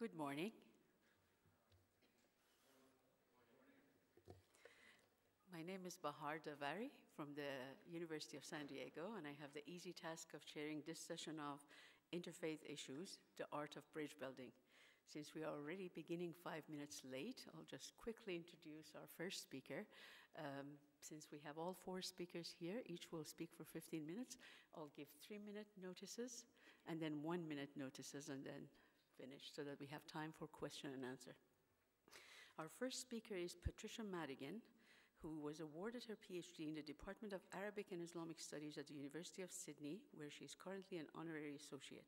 Good morning. My name is Bahar Davary from the University of San Diego, and I have the easy task of chairing this session of Interfaith Issues, the Art of Bridge Building. Since we are already beginning five minutes late, I'll just quickly introduce our first speaker. Um, since we have all four speakers here, each will speak for 15 minutes. I'll give three minute notices and then one minute notices and then finish so that we have time for question and answer. Our first speaker is Patricia Madigan who was awarded her PhD in the Department of Arabic and Islamic Studies at the University of Sydney, where she is currently an honorary associate.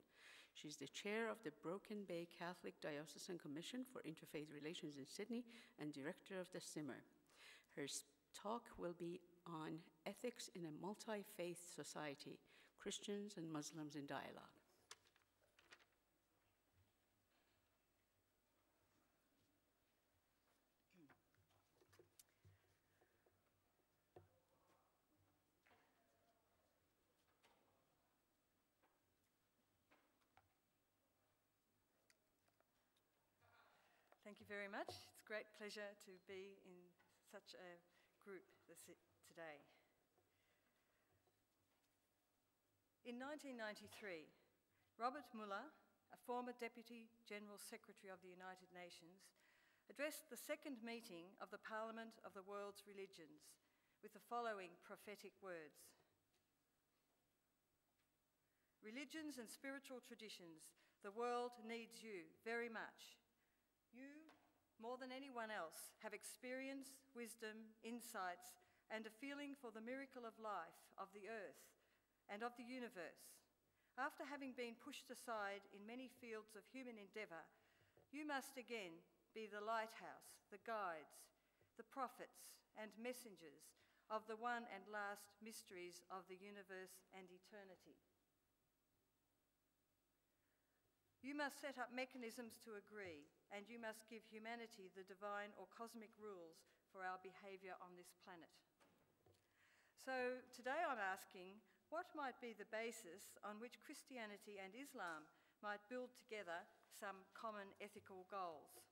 She's the chair of the Broken Bay Catholic Diocesan Commission for Interfaith Relations in Sydney and director of the SIMR. Her talk will be on ethics in a multi faith society Christians and Muslims in dialogue. Thank you very much. It's a great pleasure to be in such a group today. In 1993, Robert Muller, a former Deputy General Secretary of the United Nations, addressed the second meeting of the Parliament of the World's Religions with the following prophetic words Religions and spiritual traditions, the world needs you very much you, more than anyone else, have experience, wisdom, insights, and a feeling for the miracle of life, of the earth, and of the universe. After having been pushed aside in many fields of human endeavour, you must again be the lighthouse, the guides, the prophets, and messengers of the one and last mysteries of the universe and eternity. You must set up mechanisms to agree, and you must give humanity the divine or cosmic rules for our behaviour on this planet. So today I'm asking what might be the basis on which Christianity and Islam might build together some common ethical goals.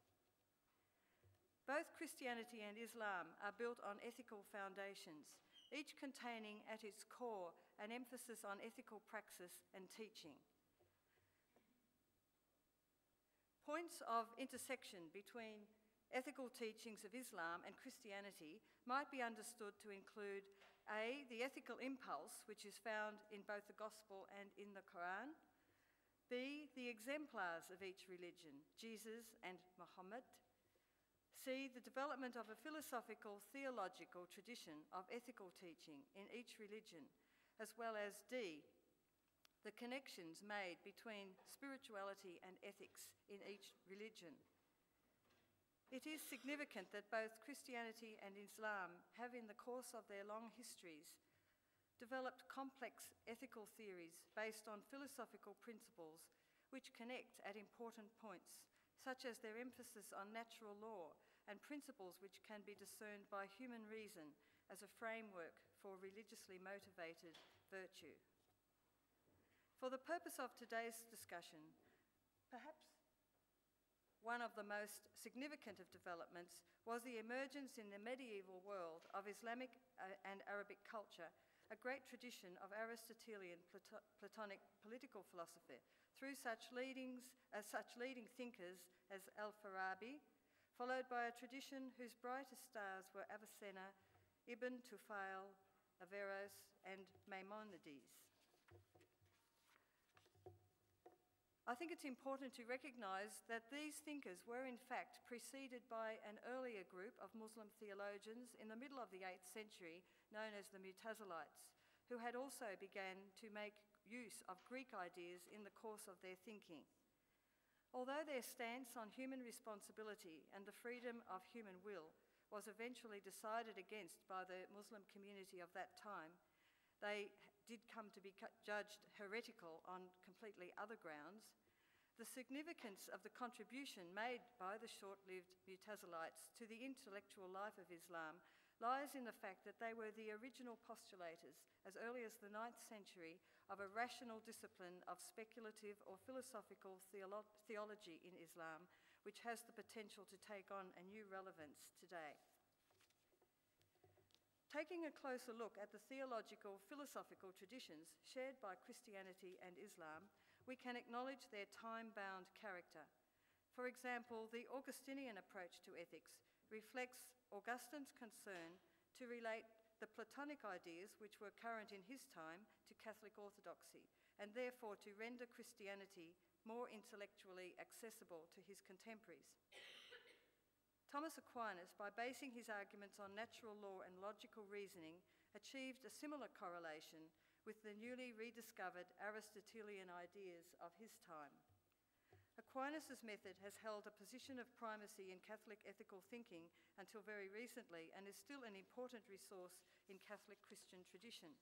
Both Christianity and Islam are built on ethical foundations, each containing at its core an emphasis on ethical praxis and teaching. Points of intersection between ethical teachings of Islam and Christianity might be understood to include A, the ethical impulse, which is found in both the Gospel and in the Quran, B, the exemplars of each religion, Jesus and Muhammad, C, the development of a philosophical, theological tradition of ethical teaching in each religion, as well as D, the connections made between spirituality and ethics in each religion. It is significant that both Christianity and Islam have, in the course of their long histories, developed complex ethical theories based on philosophical principles which connect at important points, such as their emphasis on natural law and principles which can be discerned by human reason as a framework for religiously motivated virtue. For the purpose of today's discussion, perhaps one of the most significant of developments was the emergence in the medieval world of Islamic uh, and Arabic culture, a great tradition of Aristotelian Platonic political philosophy, through such, leadings, uh, such leading thinkers as Al-Farabi, followed by a tradition whose brightest stars were Avicenna, Ibn Tufayl, Averroes, and Maimonides. I think it's important to recognise that these thinkers were in fact preceded by an earlier group of Muslim theologians in the middle of the 8th century known as the Mutazilites, who had also begun to make use of Greek ideas in the course of their thinking. Although their stance on human responsibility and the freedom of human will was eventually decided against by the Muslim community of that time, they did come to be judged heretical on completely other grounds. The significance of the contribution made by the short lived Mutazilites to the intellectual life of Islam lies in the fact that they were the original postulators, as early as the 9th century, of a rational discipline of speculative or philosophical theolo- theology in Islam, which has the potential to take on a new relevance today. Taking a closer look at the theological, philosophical traditions shared by Christianity and Islam, we can acknowledge their time bound character. For example, the Augustinian approach to ethics reflects Augustine's concern to relate the Platonic ideas which were current in his time to Catholic orthodoxy, and therefore to render Christianity more intellectually accessible to his contemporaries. Thomas Aquinas, by basing his arguments on natural law and logical reasoning, achieved a similar correlation with the newly rediscovered Aristotelian ideas of his time. Aquinas' method has held a position of primacy in Catholic ethical thinking until very recently and is still an important resource in Catholic Christian tradition.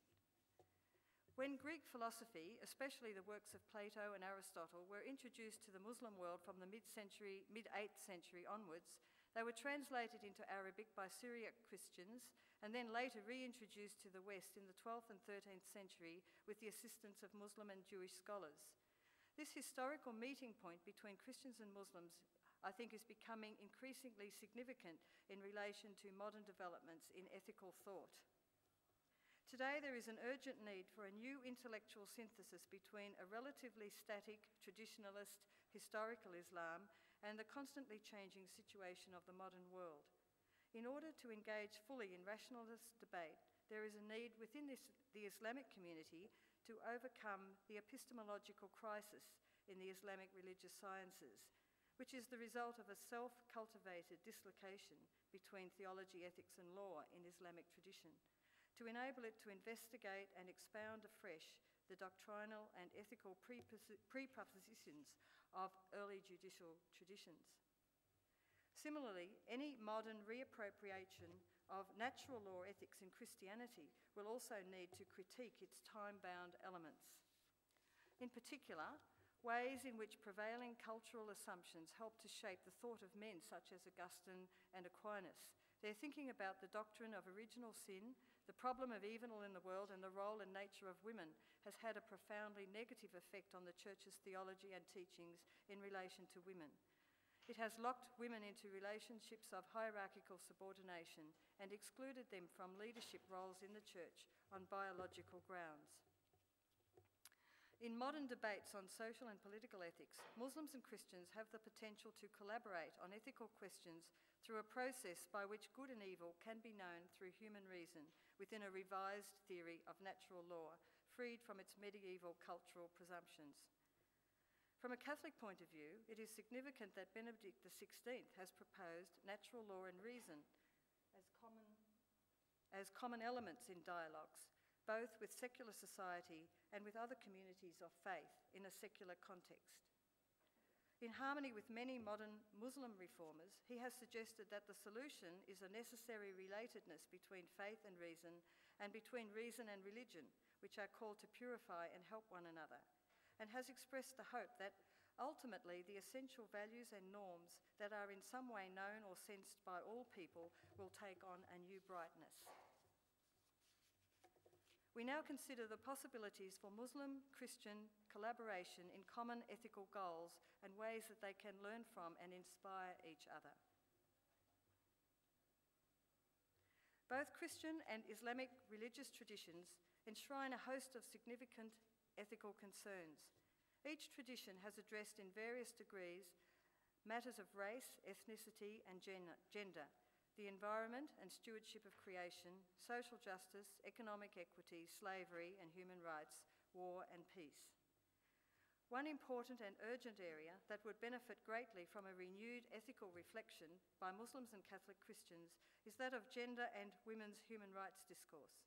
When Greek philosophy, especially the works of Plato and Aristotle, were introduced to the Muslim world from the mid-century, mid-8th century onwards, they were translated into Arabic by Syriac Christians and then later reintroduced to the West in the 12th and 13th century with the assistance of Muslim and Jewish scholars. This historical meeting point between Christians and Muslims, I think, is becoming increasingly significant in relation to modern developments in ethical thought. Today, there is an urgent need for a new intellectual synthesis between a relatively static, traditionalist, historical Islam and the constantly changing situation of the modern world. In order to engage fully in rationalist debate, there is a need within this, the Islamic community to overcome the epistemological crisis in the Islamic religious sciences, which is the result of a self cultivated dislocation between theology, ethics, and law in Islamic tradition, to enable it to investigate and expound afresh the doctrinal and ethical presuppositions of early judicial traditions. Similarly, any modern reappropriation of natural law ethics in Christianity will also need to critique its time bound elements. In particular, ways in which prevailing cultural assumptions help to shape the thought of men such as Augustine and Aquinas. They're thinking about the doctrine of original sin, the problem of evil in the world, and the role and nature of women has had a profoundly negative effect on the Church's theology and teachings in relation to women. It has locked women into relationships of hierarchical subordination and excluded them from leadership roles in the Church on biological grounds. In modern debates on social and political ethics, Muslims and Christians have the potential to collaborate on ethical questions through a process by which good and evil can be known through human reason within a revised theory of natural law freed from its medieval cultural presumptions. From a Catholic point of view, it is significant that Benedict XVI has proposed natural law and reason as common, as common elements in dialogues, both with secular society and with other communities of faith in a secular context. In harmony with many modern Muslim reformers, he has suggested that the solution is a necessary relatedness between faith and reason and between reason and religion, which are called to purify and help one another, and has expressed the hope that ultimately the essential values and norms that are in some way known or sensed by all people will take on a new brightness. We now consider the possibilities for Muslim Christian collaboration in common ethical goals and ways that they can learn from and inspire each other. Both Christian and Islamic religious traditions enshrine a host of significant ethical concerns. Each tradition has addressed in various degrees matters of race, ethnicity, and gender, the environment and stewardship of creation, social justice, economic equity, slavery and human rights, war and peace. One important and urgent area that would benefit greatly from a renewed ethical reflection by Muslims and Catholic Christians is that of gender and women's human rights discourse.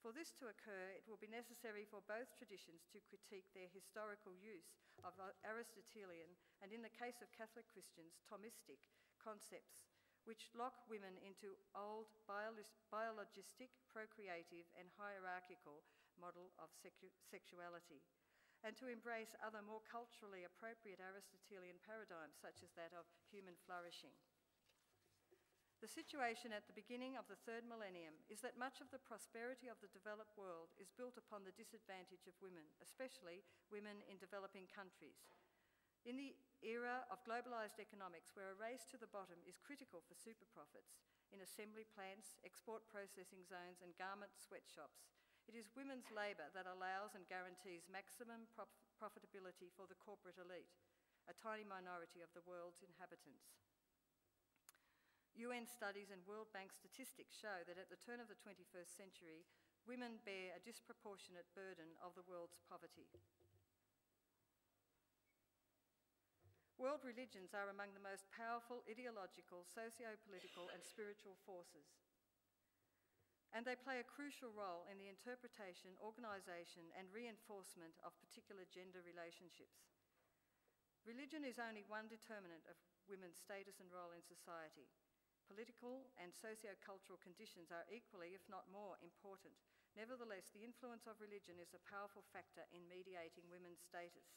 For this to occur, it will be necessary for both traditions to critique their historical use of Aristotelian, and in the case of Catholic Christians, Thomistic concepts, which lock women into old biologistic, procreative, and hierarchical model of sexuality, and to embrace other more culturally appropriate Aristotelian paradigms, such as that of human flourishing. The situation at the beginning of the third millennium is that much of the prosperity of the developed world is built upon the disadvantage of women, especially women in developing countries. In the era of globalised economics, where a race to the bottom is critical for super profits in assembly plants, export processing zones, and garment sweatshops, it is women's labour that allows and guarantees maximum prof- profitability for the corporate elite, a tiny minority of the world's inhabitants. UN studies and World Bank statistics show that at the turn of the 21st century, women bear a disproportionate burden of the world's poverty. World religions are among the most powerful ideological, socio political, and spiritual forces. And they play a crucial role in the interpretation, organisation, and reinforcement of particular gender relationships. Religion is only one determinant of women's status and role in society. Political and socio-cultural conditions are equally, if not more, important. Nevertheless, the influence of religion is a powerful factor in mediating women's status.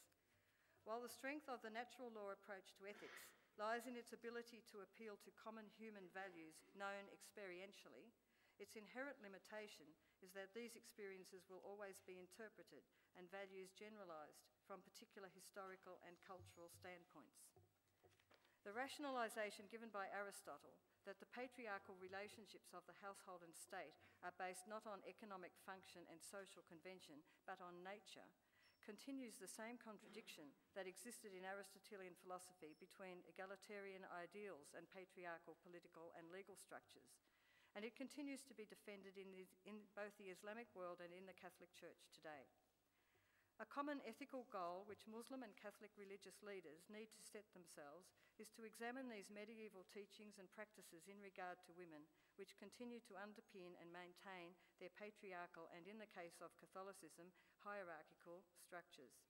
While the strength of the natural law approach to ethics lies in its ability to appeal to common human values known experientially, its inherent limitation is that these experiences will always be interpreted and values generalised from particular historical and cultural standpoints. The rationalisation given by Aristotle that the patriarchal relationships of the household and state are based not on economic function and social convention, but on nature, continues the same contradiction that existed in Aristotelian philosophy between egalitarian ideals and patriarchal political and legal structures. And it continues to be defended in, the, in both the Islamic world and in the Catholic Church today. A common ethical goal which Muslim and Catholic religious leaders need to set themselves is to examine these medieval teachings and practices in regard to women, which continue to underpin and maintain their patriarchal and, in the case of Catholicism, hierarchical structures.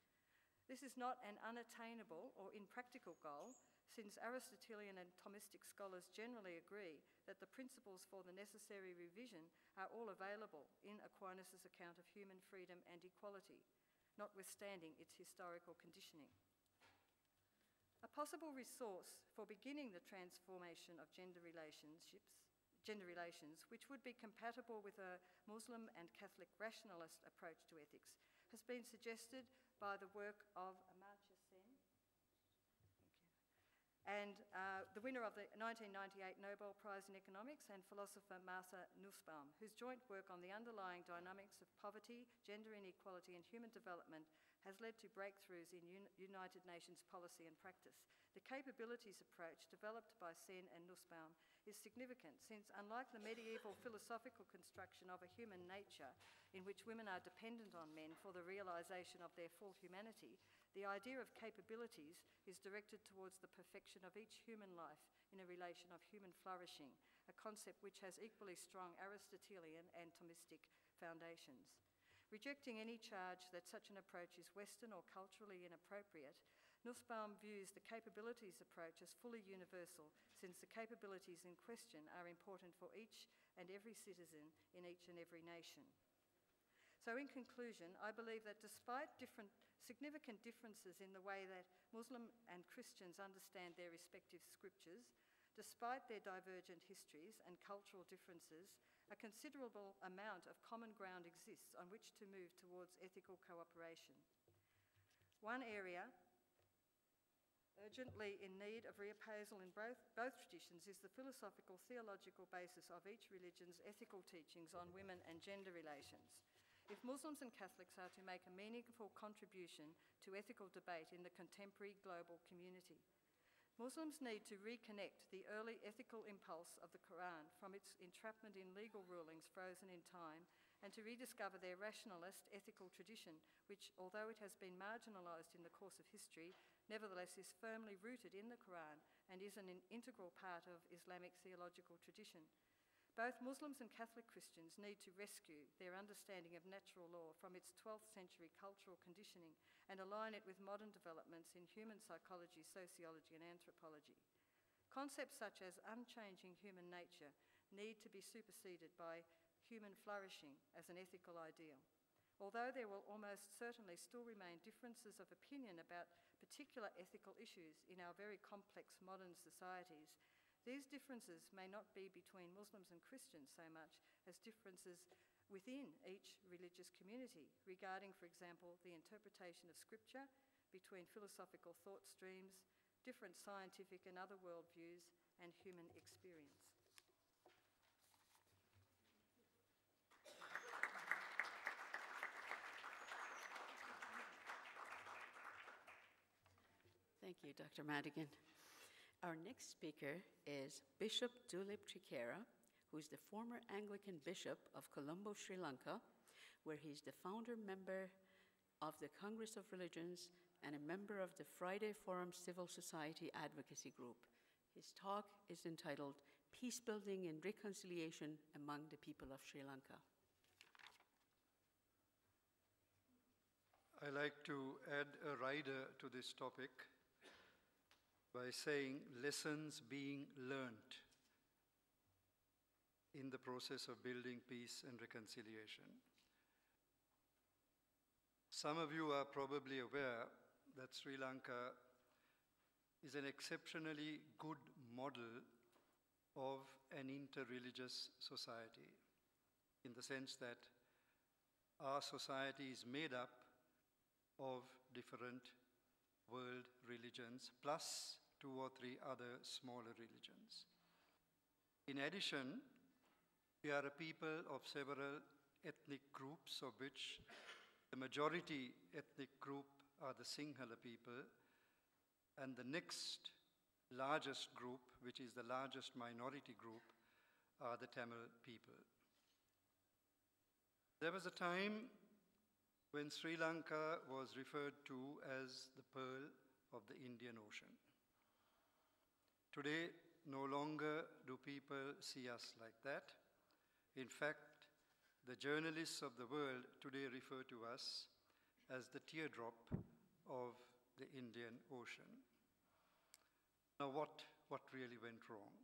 This is not an unattainable or impractical goal, since Aristotelian and Thomistic scholars generally agree that the principles for the necessary revision are all available in Aquinas' account of human freedom and equality notwithstanding its historical conditioning. A possible resource for beginning the transformation of gender relationships, gender relations, which would be compatible with a Muslim and Catholic rationalist approach to ethics, has been suggested by the work of Amartya Sen and uh, the winner of the 1998 Nobel Prize in Economics and philosopher Martha Nussbaum, whose joint work on the underlying dynamics of poverty, gender inequality, and human development has led to breakthroughs in Un- United Nations policy and practice. The capabilities approach developed by Sen and Nussbaum is significant since, unlike the medieval philosophical construction of a human nature in which women are dependent on men for the realization of their full humanity, the idea of capabilities is directed towards the perfection of each human life in a relation of human flourishing, a concept which has equally strong Aristotelian and Thomistic foundations. Rejecting any charge that such an approach is Western or culturally inappropriate, Nussbaum views the capabilities approach as fully universal, since the capabilities in question are important for each and every citizen in each and every nation. So, in conclusion, I believe that despite different, significant differences in the way that Muslim and Christians understand their respective scriptures, despite their divergent histories and cultural differences, a considerable amount of common ground exists on which to move towards ethical cooperation. One area urgently in need of reappraisal in both, both traditions is the philosophical theological basis of each religion's ethical teachings on women and gender relations. If Muslims and Catholics are to make a meaningful contribution to ethical debate in the contemporary global community, Muslims need to reconnect the early ethical impulse of the Quran from its entrapment in legal rulings frozen in time and to rediscover their rationalist ethical tradition, which, although it has been marginalised in the course of history, nevertheless is firmly rooted in the Quran and is an integral part of Islamic theological tradition. Both Muslims and Catholic Christians need to rescue their understanding of natural law from its 12th century cultural conditioning and align it with modern developments in human psychology, sociology, and anthropology. Concepts such as unchanging human nature need to be superseded by human flourishing as an ethical ideal. Although there will almost certainly still remain differences of opinion about particular ethical issues in our very complex modern societies, These differences may not be between Muslims and Christians so much as differences within each religious community regarding, for example, the interpretation of scripture between philosophical thought streams, different scientific and other worldviews, and human experience. Thank you, Dr. Madigan. Our next speaker is Bishop Duleep de Chickera, who is the former Anglican Bishop of Colombo, Sri Lanka, where he's the founder member of the Congress of Religions and a member of the Friday Forum Civil Society Advocacy Group. His talk is entitled Peace Building and Reconciliation Among the People of Sri Lanka. I like to add a rider to this topic by saying lessons being learnt in the process of building peace and reconciliation. Some of you are probably aware that Sri Lanka is an exceptionally good model of an interreligious society in the sense that our society is made up of different world religions plus two or three other smaller religions. In addition, we are a people of several ethnic groups, of which the majority ethnic group are the Sinhala people, and the next largest group, which is the largest minority group, are the Tamil people. There was a time when Sri Lanka was referred to as the pearl of the Indian Ocean. Today, no longer do people see us like that. In fact, the journalists of the world today refer to us as the teardrop of the Indian Ocean. Now, what, what really went wrong?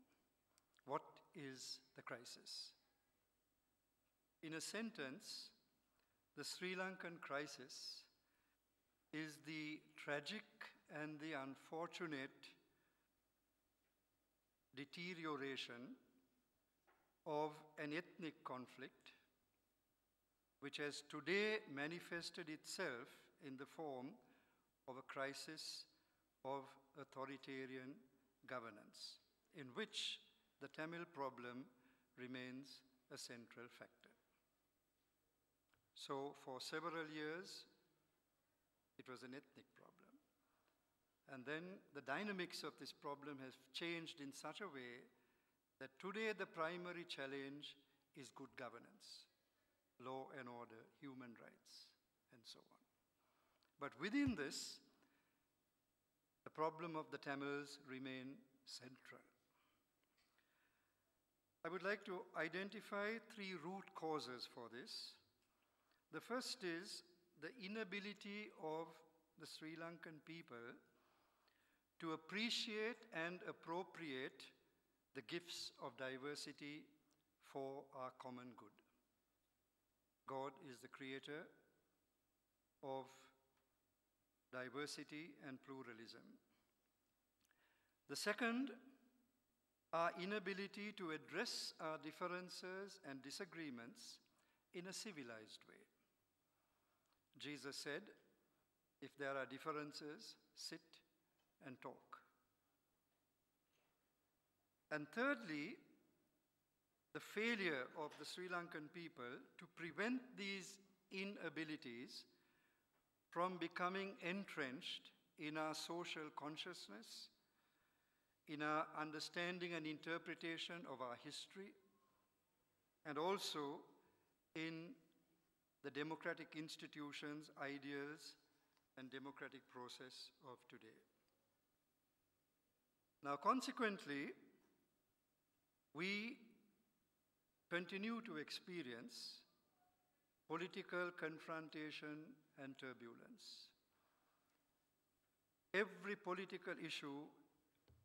What is the crisis? In a sentence, the Sri Lankan crisis is the tragic and the unfortunate deterioration of an ethnic conflict which has today manifested itself in the form of a crisis of authoritarian governance, in which the Tamil problem remains a central factor. So, for several years, it was an ethnic. And then the dynamics of this problem has changed in such a way that today the primary challenge is good governance, law and order, human rights, and so on. But within this, the problem of the Tamils remain central. I would like to identify three root causes for this. The first is the inability of the Sri Lankan people to appreciate and appropriate the gifts of diversity for our common good. God is the creator of diversity and pluralism. The second, our inability to address our differences and disagreements in a civilized way. Jesus said, if there are differences, sit and talk. And thirdly, the failure of the Sri Lankan people to prevent these inabilities from becoming entrenched in our social consciousness, in our understanding and interpretation of our history, and also in the democratic institutions, ideals, and democratic process of today. Now, consequently, we continue to experience political confrontation and turbulence. Every political issue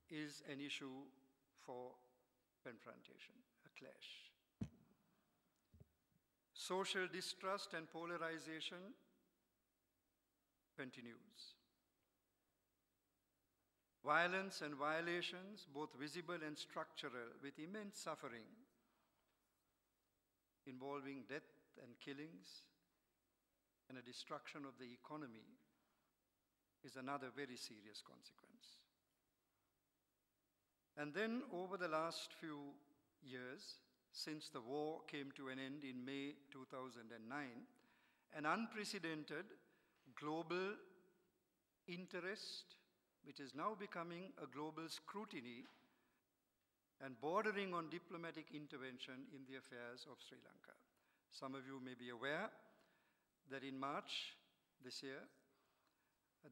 is an issue for confrontation, a clash. Social distrust and polarization continues. Violence and violations, both visible and structural, with immense suffering, involving death and killings and a destruction of the economy, is another very serious consequence. And then, over the last few years, since the war came to an end in May 2009, an unprecedented global interest, which is now becoming a global scrutiny and bordering on diplomatic intervention in the affairs of Sri Lanka. Some of you may be aware that in March this year,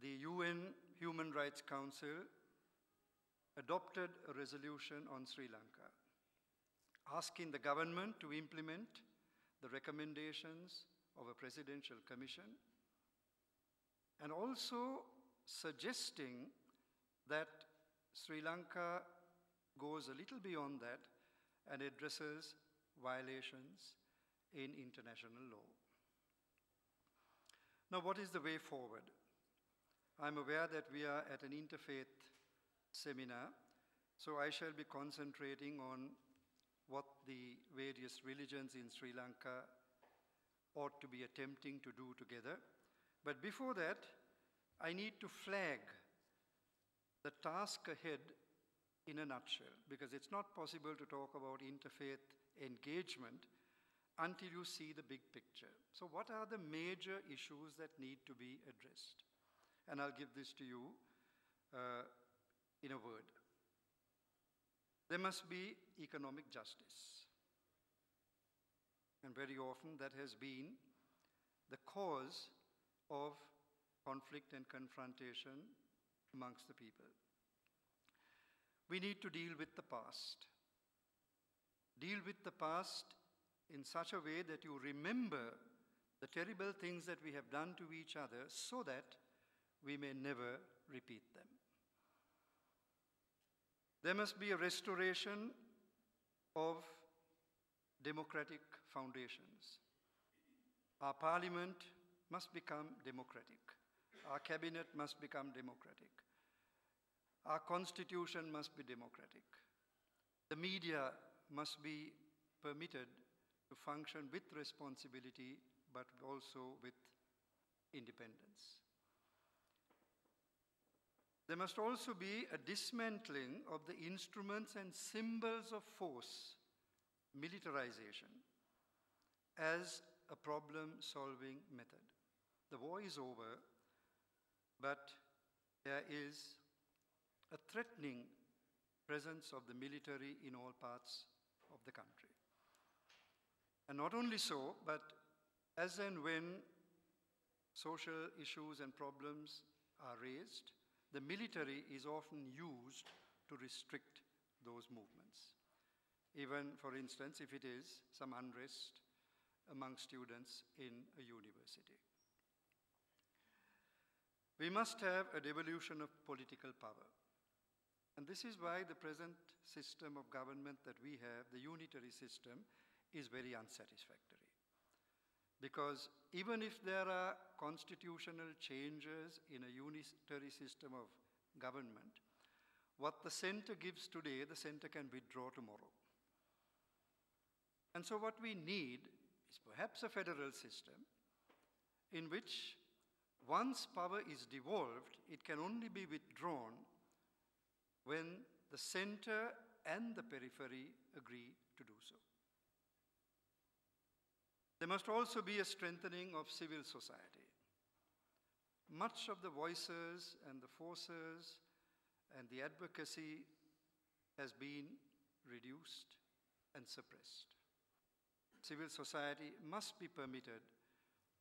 the UN Human Rights Council adopted a resolution on Sri Lanka asking the government to implement the recommendations of a presidential commission and also suggesting that Sri Lanka goes a little beyond that and addresses violations in international law. Now, what is the way forward? I'm aware that we are at an interfaith seminar, so I shall be concentrating on what the various religions in Sri Lanka ought to be attempting to do together. But before that, I need to flag the task ahead in a nutshell, because it's not possible to talk about interfaith engagement until you see the big picture. So, what are the major issues that need to be addressed? And I'll give this to you uh, in a word. There must be economic justice. And very often that has been the cause of conflict and confrontation amongst the people. We need to deal with the past. Deal with the past in such a way that you remember the terrible things that we have done to each other so that we may never repeat them. There must be a restoration of democratic foundations. Our parliament must become democratic. Our cabinet must become democratic. Our constitution must be democratic. The media must be permitted to function with responsibility but also with independence. There must also be a dismantling of the instruments and symbols of force, militarization, as a problem solving method. The war is over, but there is a threatening presence of the military in all parts of the country. And not only so, but as and when social issues and problems are raised, the military is often used to restrict those movements. Even, for instance, if it is some unrest among students in a university. We must have a devolution of political power. And this is why the present system of government that we have, the unitary system, is very unsatisfactory. Because even if there are constitutional changes in a unitary system of government, what the center gives today, the center can withdraw tomorrow. And so, what we need is perhaps a federal system in which once power is devolved, it can only be withdrawn when the center and the periphery agree to do so. There must also be a strengthening of civil society. Much of the voices and the forces and the advocacy has been reduced and suppressed. Civil society must be permitted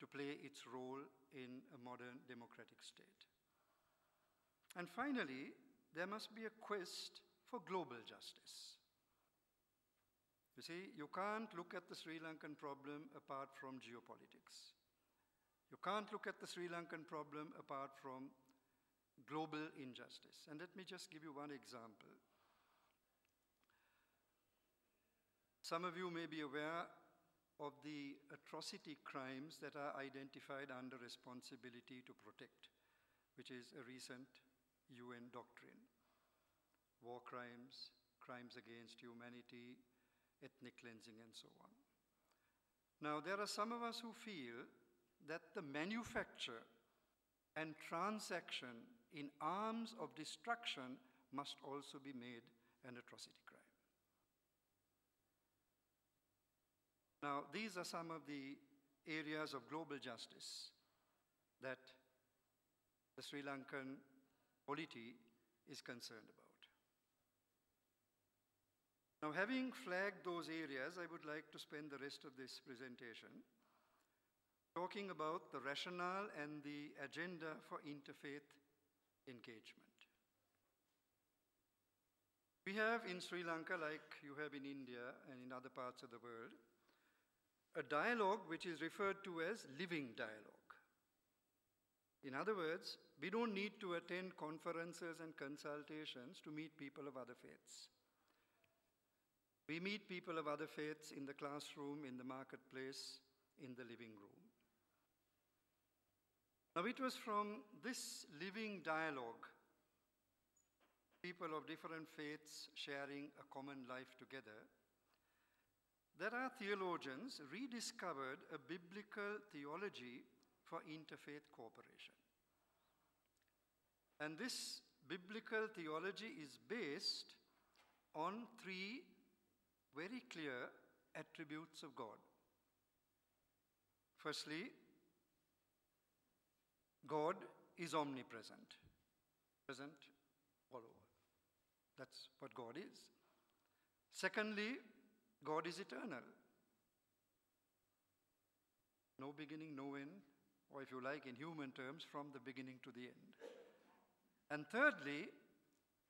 to play its role in a modern democratic state. And finally, there must be a quest for global justice. You see, you can't look at the Sri Lankan problem apart from geopolitics. You can't look at the Sri Lankan problem apart from global injustice. And let me just give you one example. Some of you may be aware of the atrocity crimes that are identified under responsibility to protect, which is a recent UN doctrine. war crimes, crimes against humanity, ethnic cleansing, and so on. Now, there are some of us who feel that the manufacture and transaction in arms of destruction must also be made an atrocity crime. Now, these are some of the areas of global justice that the Sri Lankan polity is concerned about. Now, having flagged those areas, I would like to spend the rest of this presentation talking about the rationale and the agenda for interfaith engagement. We have in Sri Lanka, like you have in India and in other parts of the world, a dialogue which is referred to as living dialogue. In other words, we don't need to attend conferences and consultations to meet people of other faiths. We meet people of other faiths in the classroom, in the marketplace, in the living room. Now, it was from this living dialogue, people of different faiths sharing a common life together, that our theologians rediscovered a biblical theology for interfaith cooperation. And this biblical theology is based on three very clear attributes of God. Firstly, God is omnipresent, present all over. That's what God is. Secondly, God is eternal. No beginning, no end, or if you like, in human terms, from the beginning to the end. And thirdly,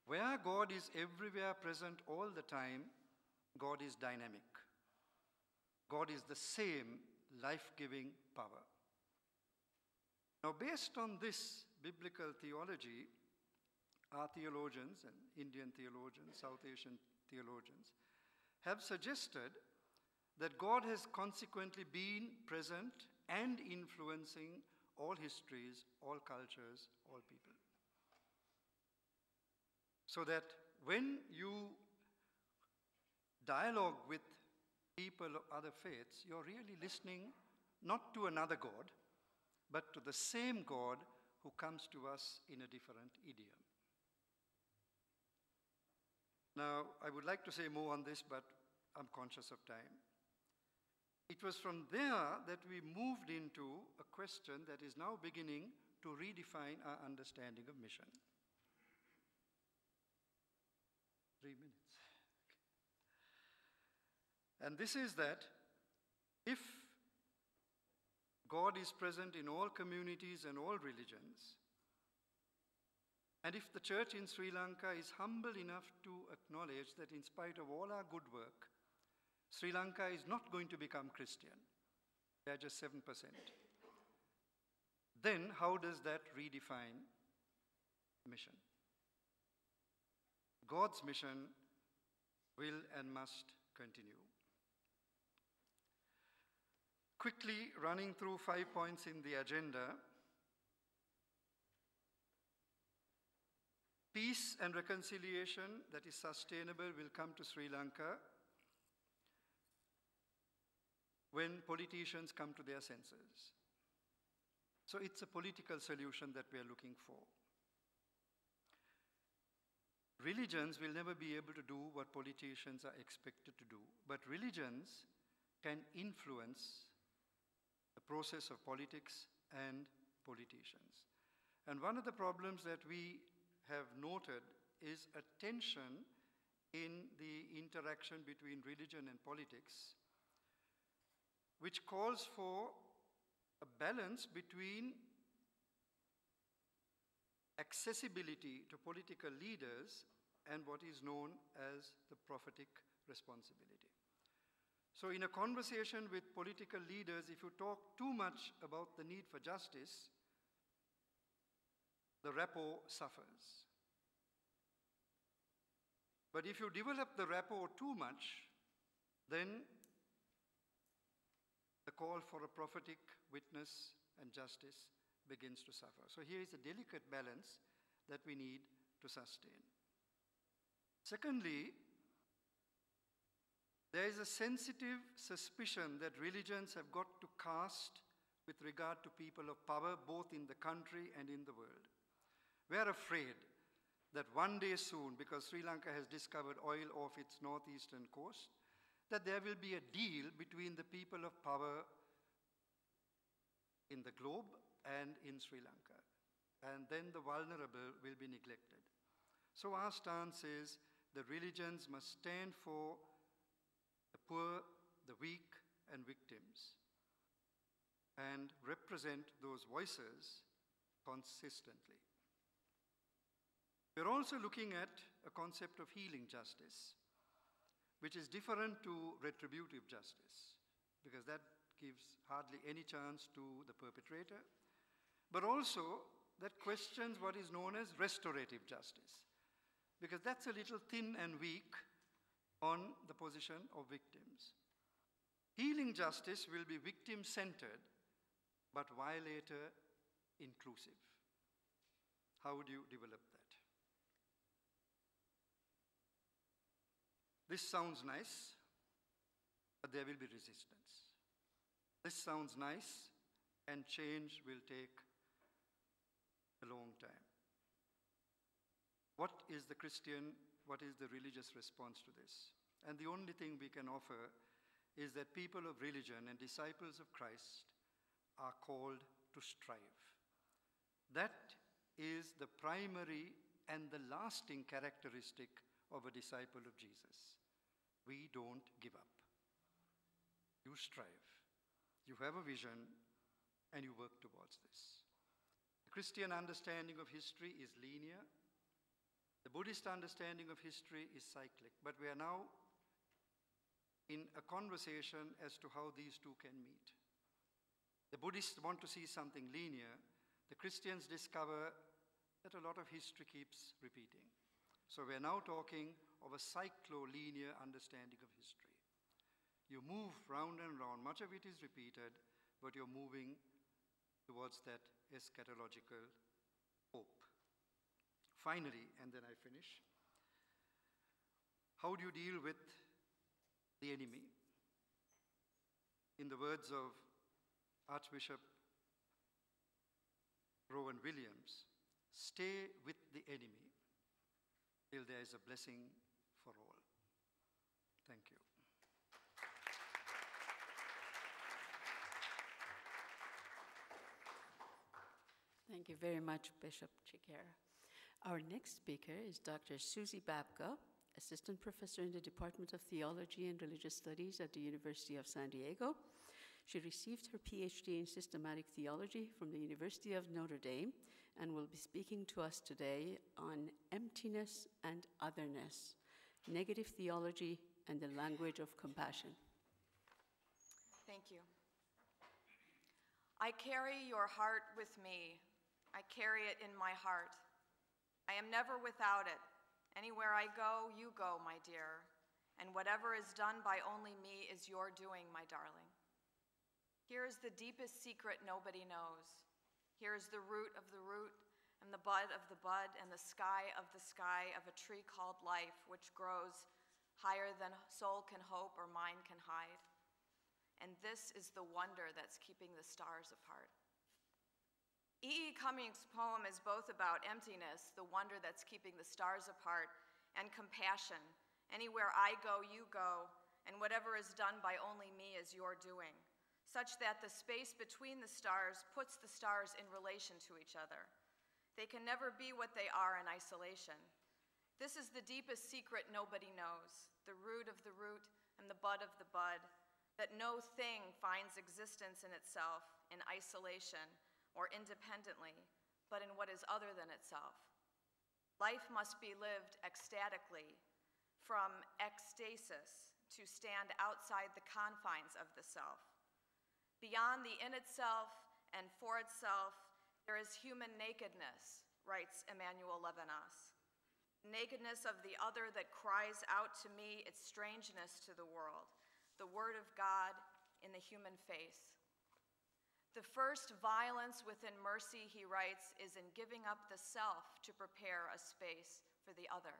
where God is everywhere present all the time, God is dynamic. God is the same life giving power. Now, based on this biblical theology, our theologians and Indian theologians, South Asian theologians, have suggested that God has consequently been present and influencing all histories, all cultures, all people. So that when you dialogue with people of other faiths, you're really listening not to another God, but to the same God who comes to us in a different idiom. Now, I would like to say more on this, but I'm conscious of time. It was from there that we moved into a question that is now beginning to redefine our understanding of mission. Three minutes. And this is that if God is present in all communities and all religions, and if the church in Sri Lanka is humble enough to acknowledge that in spite of all our good work, Sri Lanka is not going to become Christian, they're just 7%, then how does that redefine mission? God's mission will and must continue. Quickly running through five points in the agenda. Peace and reconciliation that is sustainable will come to Sri Lanka when politicians come to their senses. So it's a political solution that we are looking for. Religions will never be able to do what politicians are expected to do, but religions can influence the process of politics and politicians. And one of the problems that we have noted is a tension in the interaction between religion and politics, which calls for a balance between accessibility to political leaders and what is known as the prophetic responsibility. So, in a conversation with political leaders, if you talk too much about the need for justice, the rapport suffers. But if you develop the rapport too much, then the call for a prophetic witness and justice begins to suffer. So here is a delicate balance that we need to sustain. Secondly, there is a sensitive suspicion that religions have got to cast with regard to people of power, both in the country and in the world. We are afraid that one day soon, because Sri Lanka has discovered oil off its northeastern coast, that there will be a deal between the people of power in the globe and in Sri Lanka. And then the vulnerable will be neglected. So our stance is the religions must stand for the poor, the weak, and victims, and represent those voices consistently. We're also looking at a concept of healing justice, which is different to retributive justice, because that gives hardly any chance to the perpetrator, but also that questions what is known as restorative justice, because that's a little thin and weak on the position of victims. Healing justice will be victim centered, but violator inclusive. How would you develop that? This sounds nice, but there will be resistance. This sounds nice, and change will take a long time. What is the Christian, what is the religious response to this? And the only thing we can offer is that people of religion and disciples of Christ are called to strive. That is the primary and the lasting characteristic of a disciple of Jesus. We don't give up. You strive. You have a vision and you work towards this. The Christian understanding of history is linear. The Buddhist understanding of history is cyclic. But we are now in a conversation as to how these two can meet. The Buddhists want to see something linear. The Christians discover that a lot of history keeps repeating. So we're now talking of a cyclo-linear understanding of history. You move round and round, much of it is repeated, but you're moving towards that eschatological hope. Finally, and then I finish, how do you deal with the enemy. In the words of Archbishop Rowan Williams, stay with the enemy till there is a blessing. Thank you. Thank you very much, Bishop Chickera. Our next speaker is Dr. Susie Babka, Assistant Professor in the Department of Theology and Religious Studies at the University of San Diego. She received her PhD in Systematic Theology from the University of Notre Dame and will be speaking to us today on emptiness and otherness, negative theology and the language of compassion. Thank you. I carry your heart with me. I carry it in my heart. I am never without it. Anywhere I go, you go, my dear. And whatever is done by only me is your doing, my darling. Here is the deepest secret nobody knows. Here is the root of the root, and the bud of the bud, and the sky of the sky of a tree called life, which grows higher than soul can hope or mind can hide. And this is the wonder that's keeping the stars apart. E. E. Cummings' poem is both about emptiness, the wonder that's keeping the stars apart, and compassion. Anywhere I go, you go, and whatever is done by only me is your doing, such that the space between the stars puts the stars in relation to each other. They can never be what they are in isolation. This is the deepest secret nobody knows, the root of the root and the bud of the bud, that no thing finds existence in itself in isolation or independently, but in what is other than itself. Life must be lived ecstatically, from ecstasis to stand outside the confines of the self. Beyond the in itself and for itself, there is human nakedness, writes Emmanuel Levinas. Nakedness of the other that cries out to me its strangeness to the world, the Word of God in the human face. The first violence within mercy, he writes, is in giving up the self to prepare a space for the other.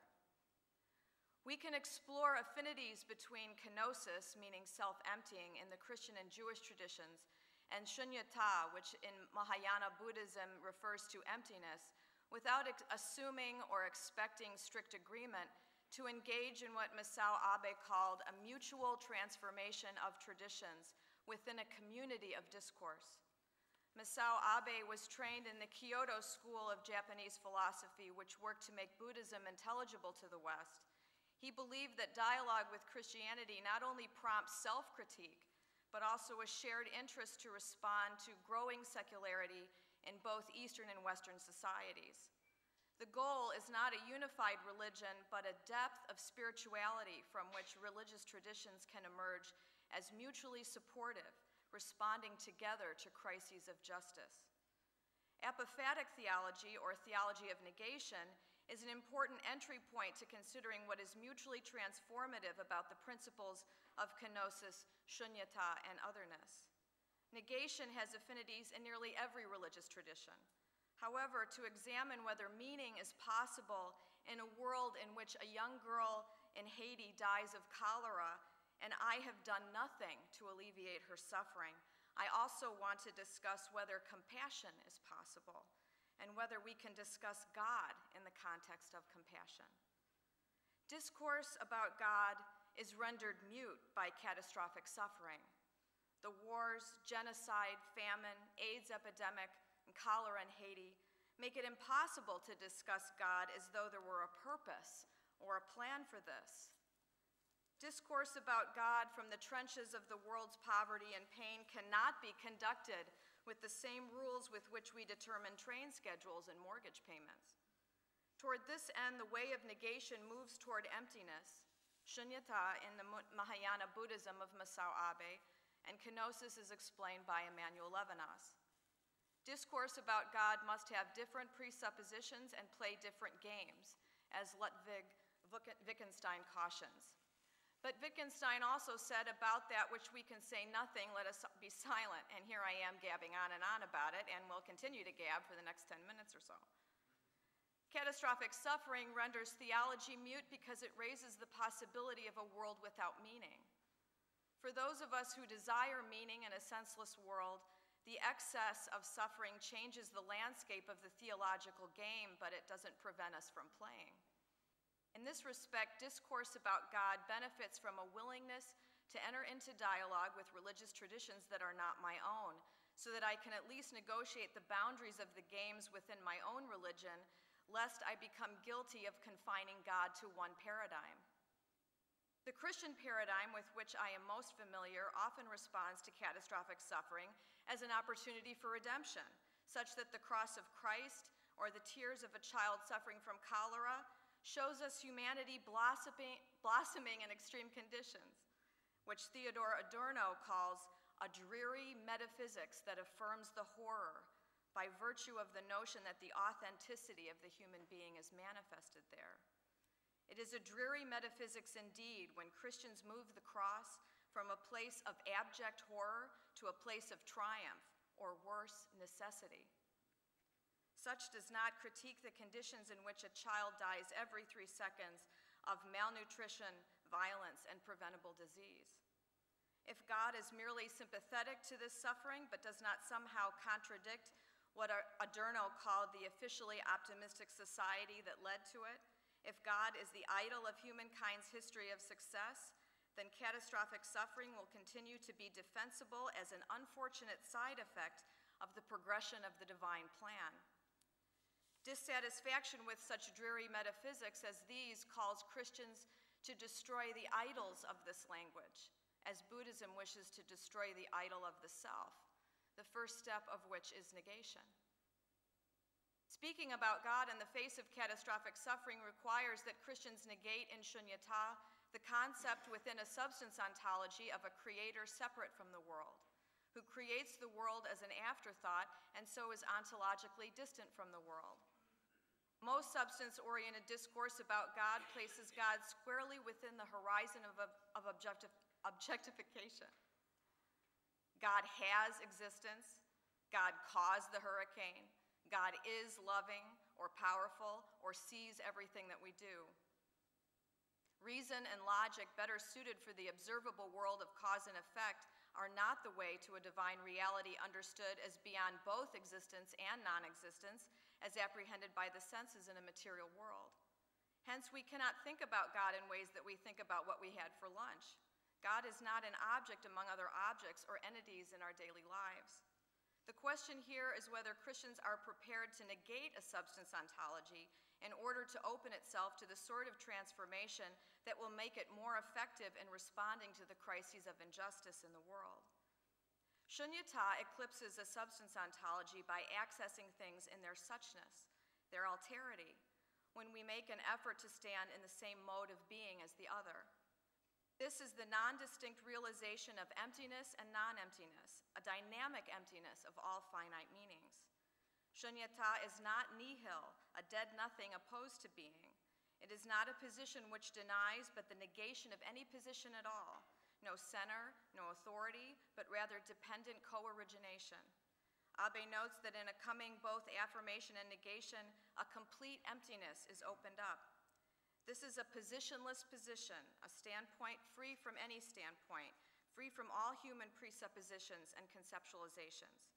We can explore affinities between kenosis, meaning self emptying, in the Christian and Jewish traditions, and shunyata, which in Mahayana Buddhism refers to emptiness, without assuming or expecting strict agreement to engage in what Masao Abe called a mutual transformation of traditions within a community of discourse. Masao Abe was trained in the Kyoto School of Japanese philosophy, which worked to make Buddhism intelligible to the West. He believed that dialogue with Christianity not only prompts self critique, but also a shared interest to respond to growing secularity in both Eastern and Western societies. The goal is not a unified religion, but a depth of spirituality from which religious traditions can emerge as mutually supportive, responding together to crises of justice. Apophatic theology, or theology of negation, is an important entry point to considering what is mutually transformative about the principles of kenosis, shunyata, and otherness. Negation has affinities in nearly every religious tradition. However, to examine whether meaning is possible in a world in which a young girl in Haiti dies of cholera and I have done nothing to alleviate her suffering, I also want to discuss whether compassion is possible and whether we can discuss God in the context of compassion. Discourse about God is rendered mute by catastrophic suffering. The wars, genocide, famine, AIDS epidemic, and cholera in Haiti make it impossible to discuss God as though there were a purpose or a plan for this. Discourse about God from the trenches of the world's poverty and pain cannot be conducted with the same rules with which we determine train schedules and mortgage payments. Toward this end, the way of negation moves toward emptiness, shunyata in the Mahayana Buddhism of Masao Abe, and kenosis is explained by Emmanuel Levinas. Discourse about God must have different presuppositions and play different games, as Ludwig Wittgenstein cautions. But Wittgenstein also said about that which we can say nothing, let us be silent. And here I am gabbing on and on about it, and will continue to gab for the next 10 minutes or so. Catastrophic suffering renders theology mute because it raises the possibility of a world without meaning. For those of us who desire meaning in a senseless world, the excess of suffering changes the landscape of the theological game, but it doesn't prevent us from playing. In this respect, discourse about God benefits from a willingness to enter into dialogue with religious traditions that are not my own, so that I can at least negotiate the boundaries of the games within my own religion, lest I become guilty of confining God to one paradigm. The Christian paradigm with which I am most familiar often responds to catastrophic suffering as an opportunity for redemption, such that the cross of Christ or the tears of a child suffering from cholera shows us humanity blossoming, blossoming in extreme conditions, which Theodore Adorno calls a dreary metaphysics that affirms the horror by virtue of the notion that the authenticity of the human being is manifested there. It is a dreary metaphysics indeed when Christians move the cross from a place of abject horror to a place of triumph, or worse, necessity. Such does not critique the conditions in which a child dies every three seconds of malnutrition, violence, and preventable disease. If God is merely sympathetic to this suffering but does not somehow contradict what Adorno called the officially optimistic society that led to it, if God is the idol of humankind's history of success, then catastrophic suffering will continue to be defensible as an unfortunate side effect of the progression of the divine plan. Dissatisfaction with such dreary metaphysics as these calls Christians to destroy the idols of this language, as Buddhism wishes to destroy the idol of the self, the first step of which is negation. Speaking about God in the face of catastrophic suffering requires that Christians negate in shunyata the concept within a substance ontology of a creator separate from the world, who creates the world as an afterthought and so is ontologically distant from the world. Most substance oriented discourse about God places God squarely within the horizon of, of objectif objectification. God has existence, God caused the hurricane, God is loving or powerful or sees everything that we do. Reason and logic, better suited for the observable world of cause and effect, are not the way to a divine reality understood as beyond both existence and non existence, as apprehended by the senses in a material world. Hence, we cannot think about God in ways that we think about what we had for lunch. God is not an object among other objects or entities in our daily lives. The question here is whether Christians are prepared to negate a substance ontology in order to open itself to the sort of transformation that will make it more effective in responding to the crises of injustice in the world. Shunyata eclipses a substance ontology by accessing things in their suchness, their alterity, when we make an effort to stand in the same mode of being as the other. This is the non distinct realization of emptiness and non emptiness, a dynamic emptiness of all finite meanings. Shunyata is not nihil, a dead nothing opposed to being. It is not a position which denies, but the negation of any position at all. No center, no authority, but rather dependent co origination. Abe notes that in a coming both affirmation and negation, a complete emptiness is opened up. This is a positionless position, a standpoint free from any standpoint, free from all human presuppositions and conceptualizations.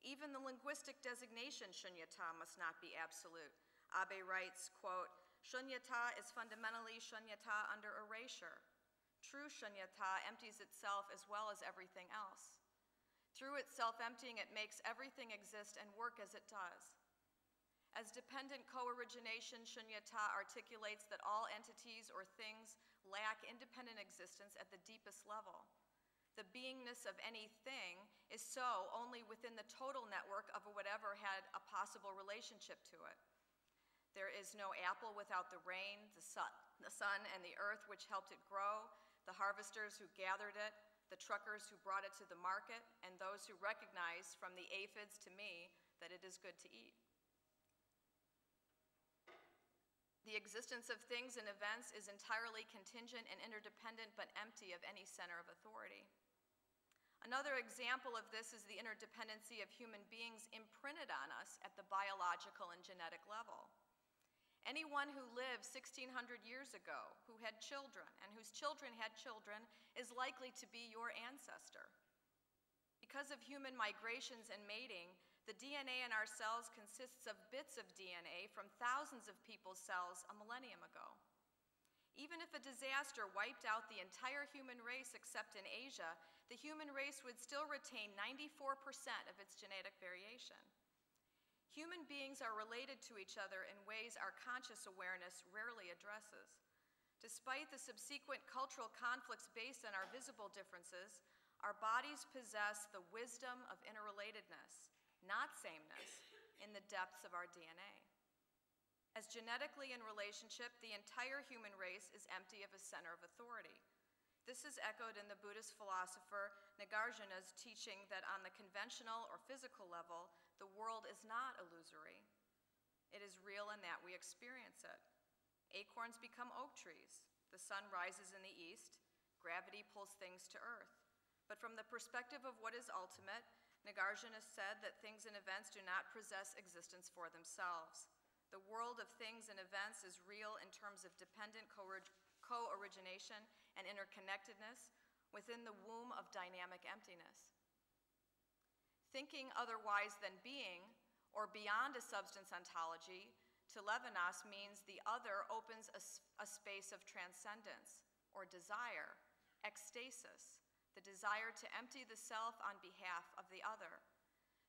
Even the linguistic designation shunyata must not be absolute. Abe writes, quote, Shunyata is fundamentally shunyata under erasure. True shunyata empties itself as well as everything else. Through its self emptying, it makes everything exist and work as it does. As dependent co origination, shunyata articulates that all entities or things lack independent existence at the deepest level. The beingness of anything is so only within the total network of whatever had a possible relationship to it. There is no apple without the rain, the sun, the sun and the earth which helped it grow, the harvesters who gathered it, the truckers who brought it to the market, and those who recognize, from the aphids to me that it is good to eat. The existence of things and events is entirely contingent and interdependent, but empty of any center of authority. Another example of this is the interdependency of human beings imprinted on us at the biological and genetic level. Anyone who lived 1600 years ago, who had children, and whose children had children, is likely to be your ancestor. Because of human migrations and mating, the DNA in our cells consists of bits of DNA from thousands of people's cells a millennium ago. Even if a disaster wiped out the entire human race except in Asia, the human race would still retain 94% of its genetic variation. Human beings are related to each other in ways our conscious awareness rarely addresses. Despite the subsequent cultural conflicts based on our visible differences, our bodies possess the wisdom of interrelatedness, not sameness, in the depths of our DNA. As genetically in relationship, the entire human race is empty of a center of authority. This is echoed in the Buddhist philosopher Nagarjuna's teaching that on the conventional or physical level, the world is not illusory. It is real in that we experience it. Acorns become oak trees. The sun rises in the east. Gravity pulls things to earth. But from the perspective of what is ultimate, Nagarjuna said that things and events do not possess existence for themselves. The world of things and events is real in terms of dependent co origination and interconnectedness within the womb of dynamic emptiness. Thinking otherwise than being, or beyond a substance ontology, to Levinas means the other opens a, a space of transcendence or desire, ecstasis, the desire to empty the self on behalf of the other.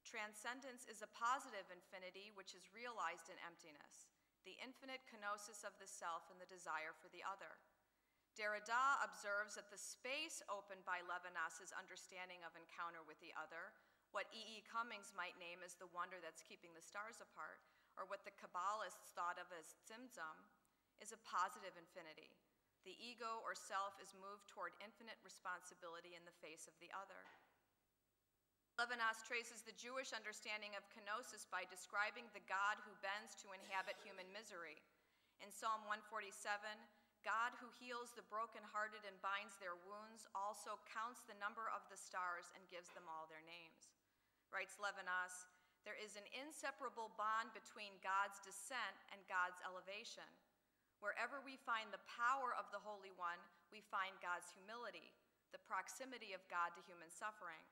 Transcendence is a positive infinity which is realized in emptiness, the infinite kenosis of the self and the desire for the other. Derrida observes that the space opened by Levinas's understanding of encounter with the other what E. E. Cummings might name as the wonder that's keeping the stars apart, or what the Kabbalists thought of as tzimtzum, is a positive infinity. The ego or self is moved toward infinite responsibility in the face of the other. Levinas traces the Jewish understanding of kenosis by describing the God who bends to inhabit human misery. In Psalm 147, God who heals the brokenhearted and binds their wounds also counts the number of the stars and gives them all their names writes Levinas, there is an inseparable bond between God's descent and God's elevation. Wherever we find the power of the Holy One, we find God's humility, the proximity of God to human suffering.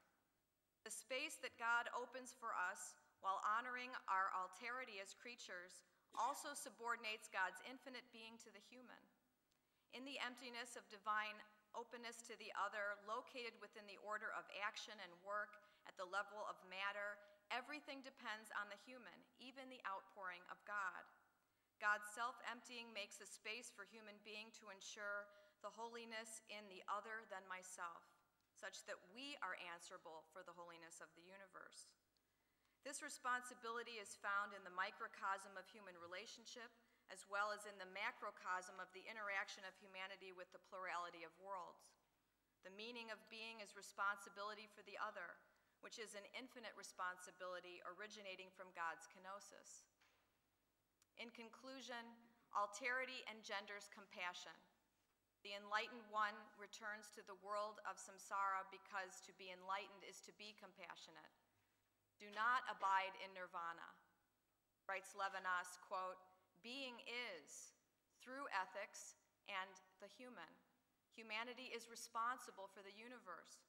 The space that God opens for us while honoring our alterity as creatures also subordinates God's infinite being to the human. In the emptiness of divine openness to the other, located within the order of action and work at the level of matter, everything depends on the human, even the outpouring of God. God's self emptying makes a space for human being to ensure the holiness in the other than myself such that we are answerable for the holiness of the universe. This responsibility is found in the microcosm of human relationship, as well as in the macrocosm of the interaction of humanity with the plurality of worlds. The meaning of being is responsibility for the other, which is an infinite responsibility originating from God's kenosis. In conclusion, alterity engenders compassion. The enlightened one returns to the world of samsara because to be enlightened is to be compassionate. Do not abide in nirvana. Writes Levinas, quote, being is through ethics and the human. Humanity is responsible for the universe.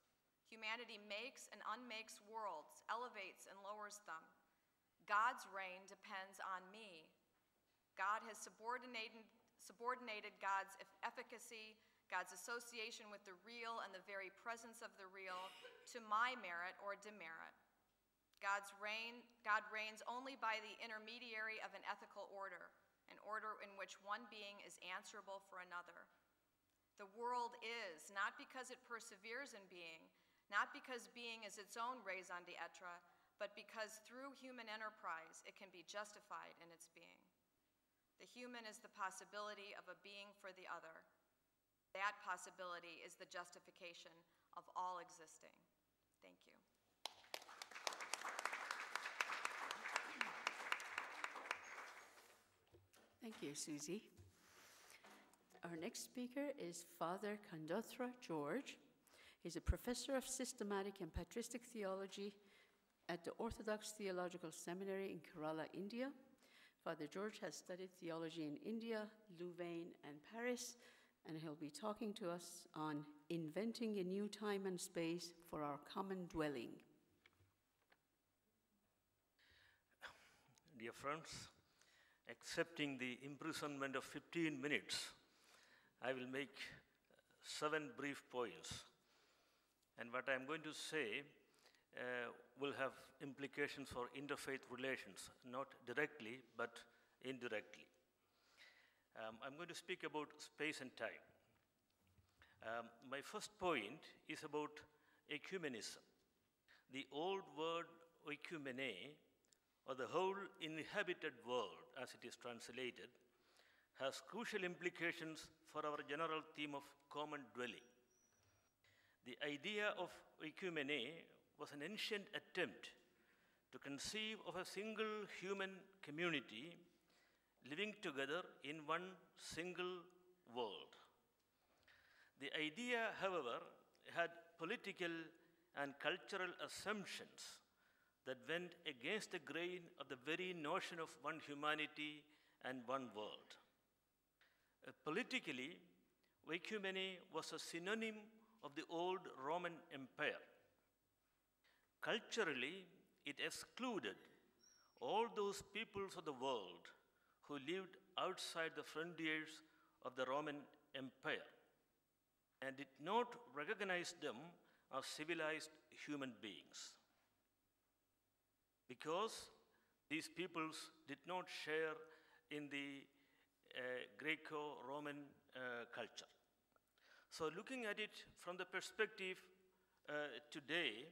Humanity makes and unmakes worlds, elevates and lowers them. God's reign depends on me. God has subordinated subordinated God's efficacy, God's association with the real and the very presence of the real to my merit or demerit. God's reign, God reigns only by the intermediary of an ethical order, an order in which one being is answerable for another. The world is, not because it perseveres in being, not because being is its own raison d'etre, but because through human enterprise it can be justified in its being. The human is the possibility of a being for the other. That possibility is the justification of all existing. Thank you. Thank you, Susie. Our next speaker is Father Kondothra George. He's a professor of systematic and patristic theology at the Orthodox Theological Seminary in Kerala, India. Father George has studied theology in India, Louvain, and Paris, and he'll be talking to us on inventing a new time and space for our common dwelling. Dear friends, accepting the imprisonment of 15 minutes, I will make seven brief points. And what I'm going to say uh, will have implications for interfaith relations, not directly, but indirectly. Um, I'm going to speak about space and time. Um, my first point is about ecumenism. The old word oikumene, or the whole inhabited world as it is translated, has crucial implications for our general theme of common dwelling. The idea of oikumene was an ancient attempt to conceive of a single human community living together in one single world. The idea, however, had political and cultural assumptions that went against the grain of the very notion of one humanity and one world. Uh, politically, oikumene was a synonym of the old Roman Empire Culturally, it excluded all those peoples of the world who lived outside the frontiers of the Roman Empire and did not recognize them as civilized human beings. Because these peoples did not share in the uh, Greco Roman uh, culture. So, looking at it from the perspective uh, today,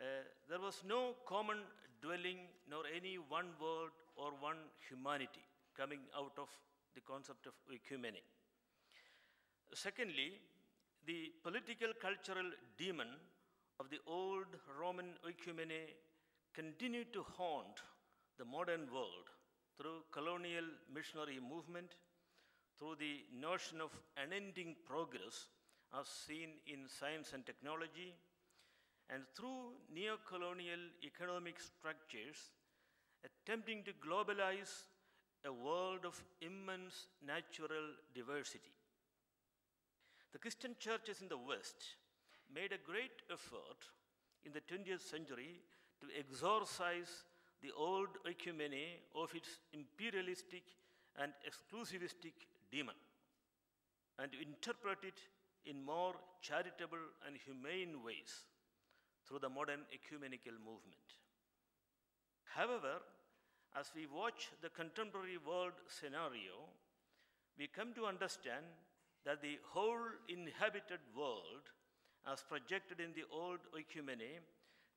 uh, there was no common dwelling nor any one world or one humanity coming out of the concept of ecumeny. Secondly, the political cultural demon of the old Roman ecumeny continued to haunt the modern world through colonial missionary movement, through the notion of unending progress as seen in science and technology, and through neo-colonial economic structures attempting to globalize a world of immense natural diversity. The Christian churches in the West made a great effort in the 20th century to exorcise the old ecumeny of its imperialistic and exclusivistic demon and to interpret it in more charitable and humane ways through the modern ecumenical movement. However, as we watch the contemporary world scenario, we come to understand that the whole inhabited world, as projected in the old ecumeny,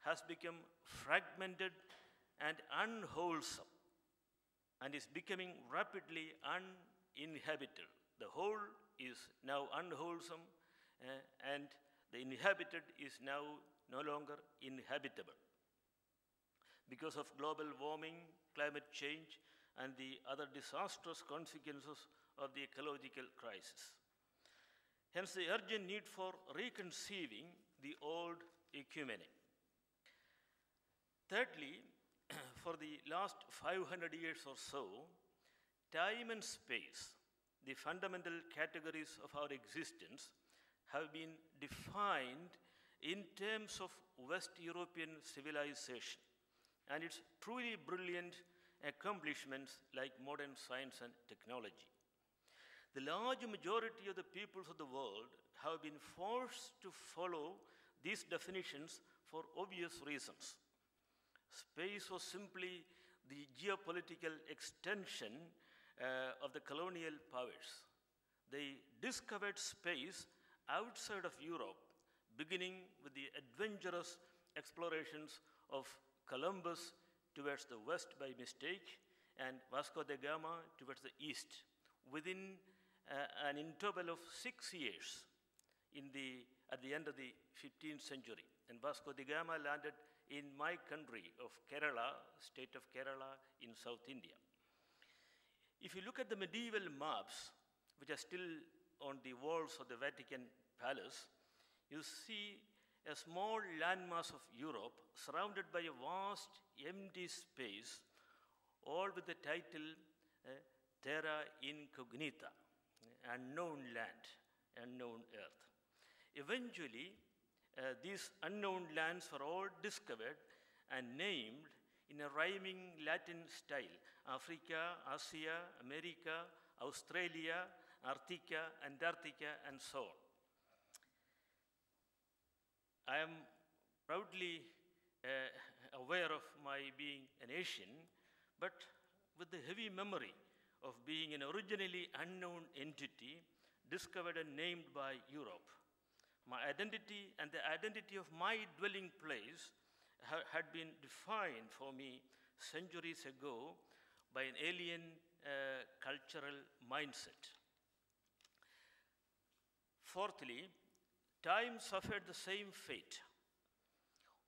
has become fragmented and unwholesome and is becoming rapidly uninhabited. The whole is now unwholesome uh, and the inhabited is now no longer inhabitable because of global warming, climate change, and the other disastrous consequences of the ecological crisis. Hence, the urgent need for reconceiving the old ecumeny. Thirdly, for the last 500 years or so, time and space, the fundamental categories of our existence, have been defined in terms of West European civilization and its truly brilliant accomplishments like modern science and technology. The large majority of the peoples of the world have been forced to follow these definitions for obvious reasons. Space was simply the geopolitical extension uh, of the colonial powers. They discovered space outside of Europe, beginning with the adventurous explorations of Columbus towards the west by mistake and Vasco da Gama towards the east within uh, an interval of six years in the, at the end of the 15th century. And Vasco da Gama landed in my country of Kerala, state of Kerala in South India. If you look at the medieval maps, which are still on the walls of the Vatican Palace, you see a small landmass of Europe surrounded by a vast empty space, all with the title uh, Terra Incognita, unknown land, unknown earth. Eventually, uh, these unknown lands were all discovered and named in a rhyming Latin style Africa, Asia, America, Australia, Arctica, Antarctica, and so on. I am proudly uh, aware of my being an Asian, but with the heavy memory of being an originally unknown entity discovered and named by Europe. My identity and the identity of my dwelling place ha had been defined for me centuries ago by an alien uh, cultural mindset. Fourthly, time suffered the same fate.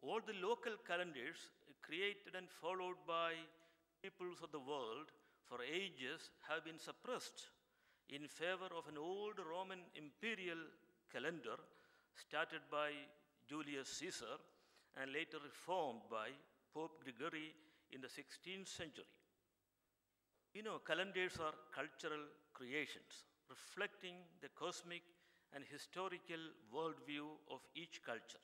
All the local calendars created and followed by peoples of the world for ages have been suppressed in favor of an old Roman imperial calendar started by Julius Caesar and later reformed by Pope Gregory in the 16th century. You know, calendars are cultural creations reflecting the cosmic and historical worldview of each culture.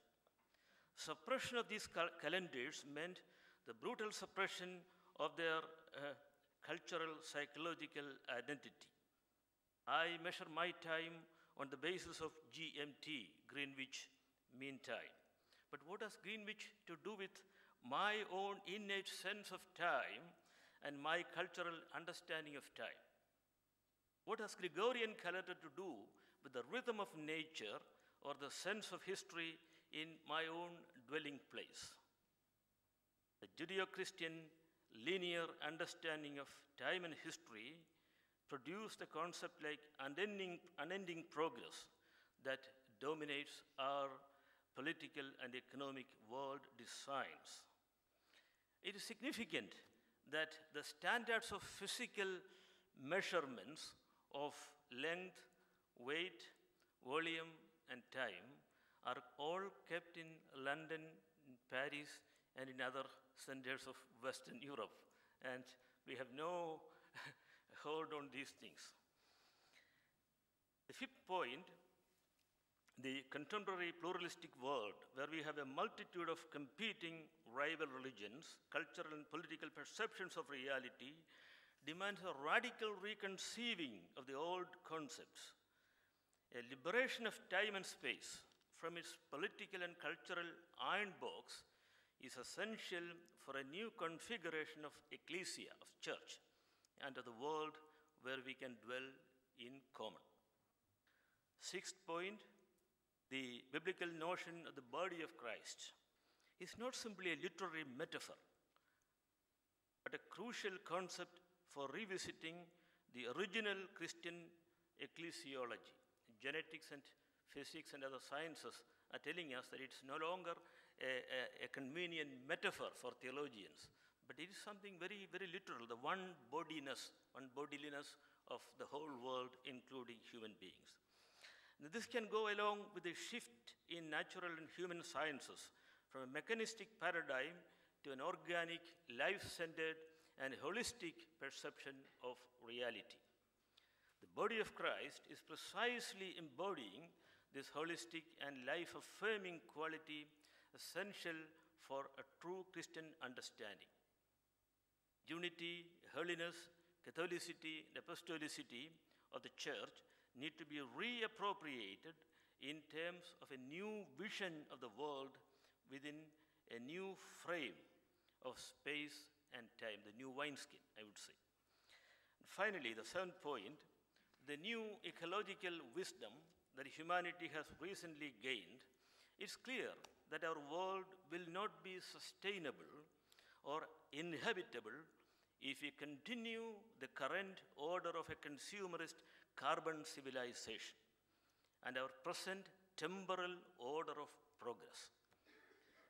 Suppression of these cal calendars meant the brutal suppression of their uh, cultural psychological identity. I measure my time on the basis of GMT, Greenwich Mean Time. But what has Greenwich to do with my own innate sense of time and my cultural understanding of time? What has Gregorian calendar to do with the rhythm of nature or the sense of history in my own dwelling place. The Judeo Christian linear understanding of time and history produced a concept like unending, unending progress that dominates our political and economic world designs. It is significant that the standards of physical measurements of length, weight, volume, and time are all kept in London, in Paris, and in other centers of Western Europe. And we have no hold on these things. The fifth point the contemporary pluralistic world, where we have a multitude of competing rival religions, cultural and political perceptions of reality, demands a radical reconceiving of the old concepts, a liberation of time and space from its political and cultural iron box is essential for a new configuration of ecclesia, of church, and of the world where we can dwell in common. Sixth point the biblical notion of the body of Christ is not simply a literary metaphor, but a crucial concept for revisiting the original Christian ecclesiology. Genetics and physics and other sciences are telling us that it's no longer a, a, a convenient metaphor for theologians, but it is something very, very literal, the one bodiness, one bodiliness of the whole world, including human beings. Now, this can go along with a shift in natural and human sciences from a mechanistic paradigm to an organic, life centered, and holistic perception of reality. Body of Christ is precisely embodying this holistic and life affirming quality essential for a true Christian understanding. Unity, holiness, Catholicity, and apostolicity of the church need to be reappropriated in terms of a new vision of the world within a new frame of space and time, the new wineskin, I would say. And finally, the seventh point the new ecological wisdom that humanity has recently gained, it's clear that our world will not be sustainable or inhabitable if we continue the current order of a consumerist carbon civilization and our present temporal order of progress.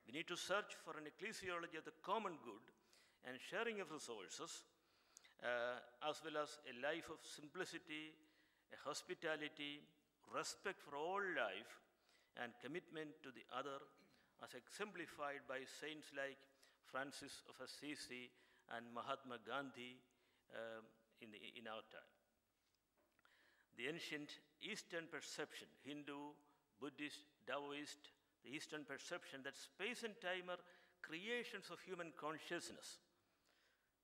We need to search for an ecclesiology of the common good and sharing of resources, uh, as well as a life of simplicity, a hospitality, respect for all life, and commitment to the other, as exemplified by saints like Francis of Assisi and Mahatma Gandhi um, in, the, in our time. The ancient Eastern perception, Hindu, Buddhist, Taoist, the Eastern perception that space and time are creations of human consciousness,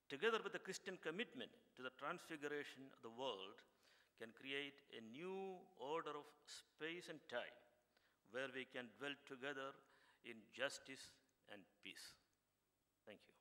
together with the Christian commitment to the transfiguration of the world, can create a new order of space and time where we can dwell together in justice and peace. Thank you.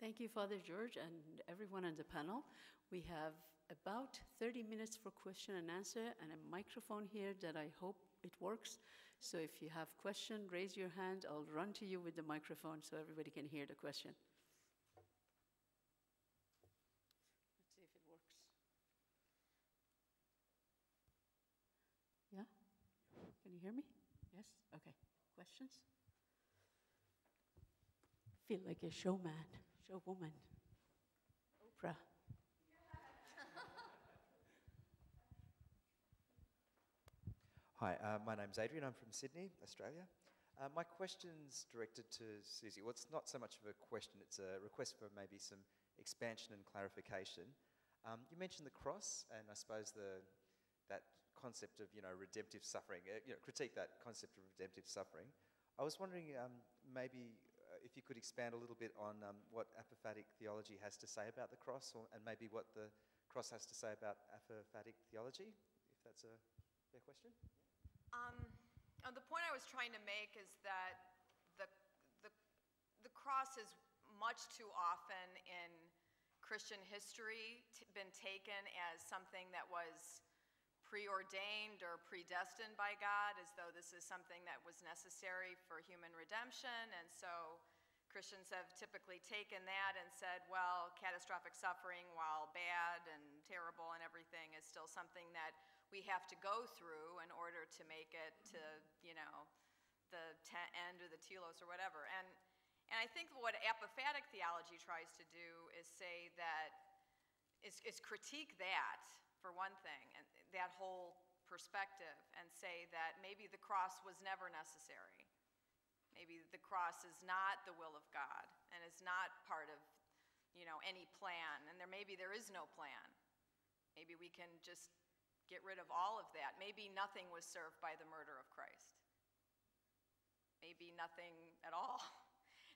Thank you, Father George, and everyone on the panel. We have about 30 minutes for question and answer, and a microphone here that I hope it works. So if you have question, raise your hand. I'll run to you with the microphone so everybody can hear the question. Let's see if it works. Yeah? Can you hear me? Yes? Okay. Questions? Feel like a showman. Show woman. Oprah. Hi, uh, my name's Adrian. I'm from Sydney, Australia. Uh, my question's directed to Susie. Well, it's not so much of a question, it's a request for maybe some expansion and clarification. Um, you mentioned the cross, and I suppose the, that concept of you know redemptive suffering. Uh, you know, critique that concept of redemptive suffering. I was wondering um, maybe uh, if you could expand a little bit on um, what apophatic theology has to say about the cross, or, and maybe what the cross has to say about apophatic theology, if that's a fair question. Um, uh, the point I was trying to make is that the, the, the cross is much too often in Christian history been taken as something that was preordained or predestined by God, as though this is something that was necessary for human redemption. And so Christians have typically taken that and said, well, catastrophic suffering, while bad and terrible and everything, is still something that we have to go through in order to make it to, you know, the end or the telos or whatever. And, and I think what apophatic theology tries to do is say that, is, is critique that, for one thing, and that whole perspective and say that maybe the cross was never necessary. Maybe the cross is not the will of God and is not part of, you know, any plan, and there maybe there is no plan. Maybe we can just get rid of all of that. Maybe nothing was served by the murder of Christ. Maybe nothing at all.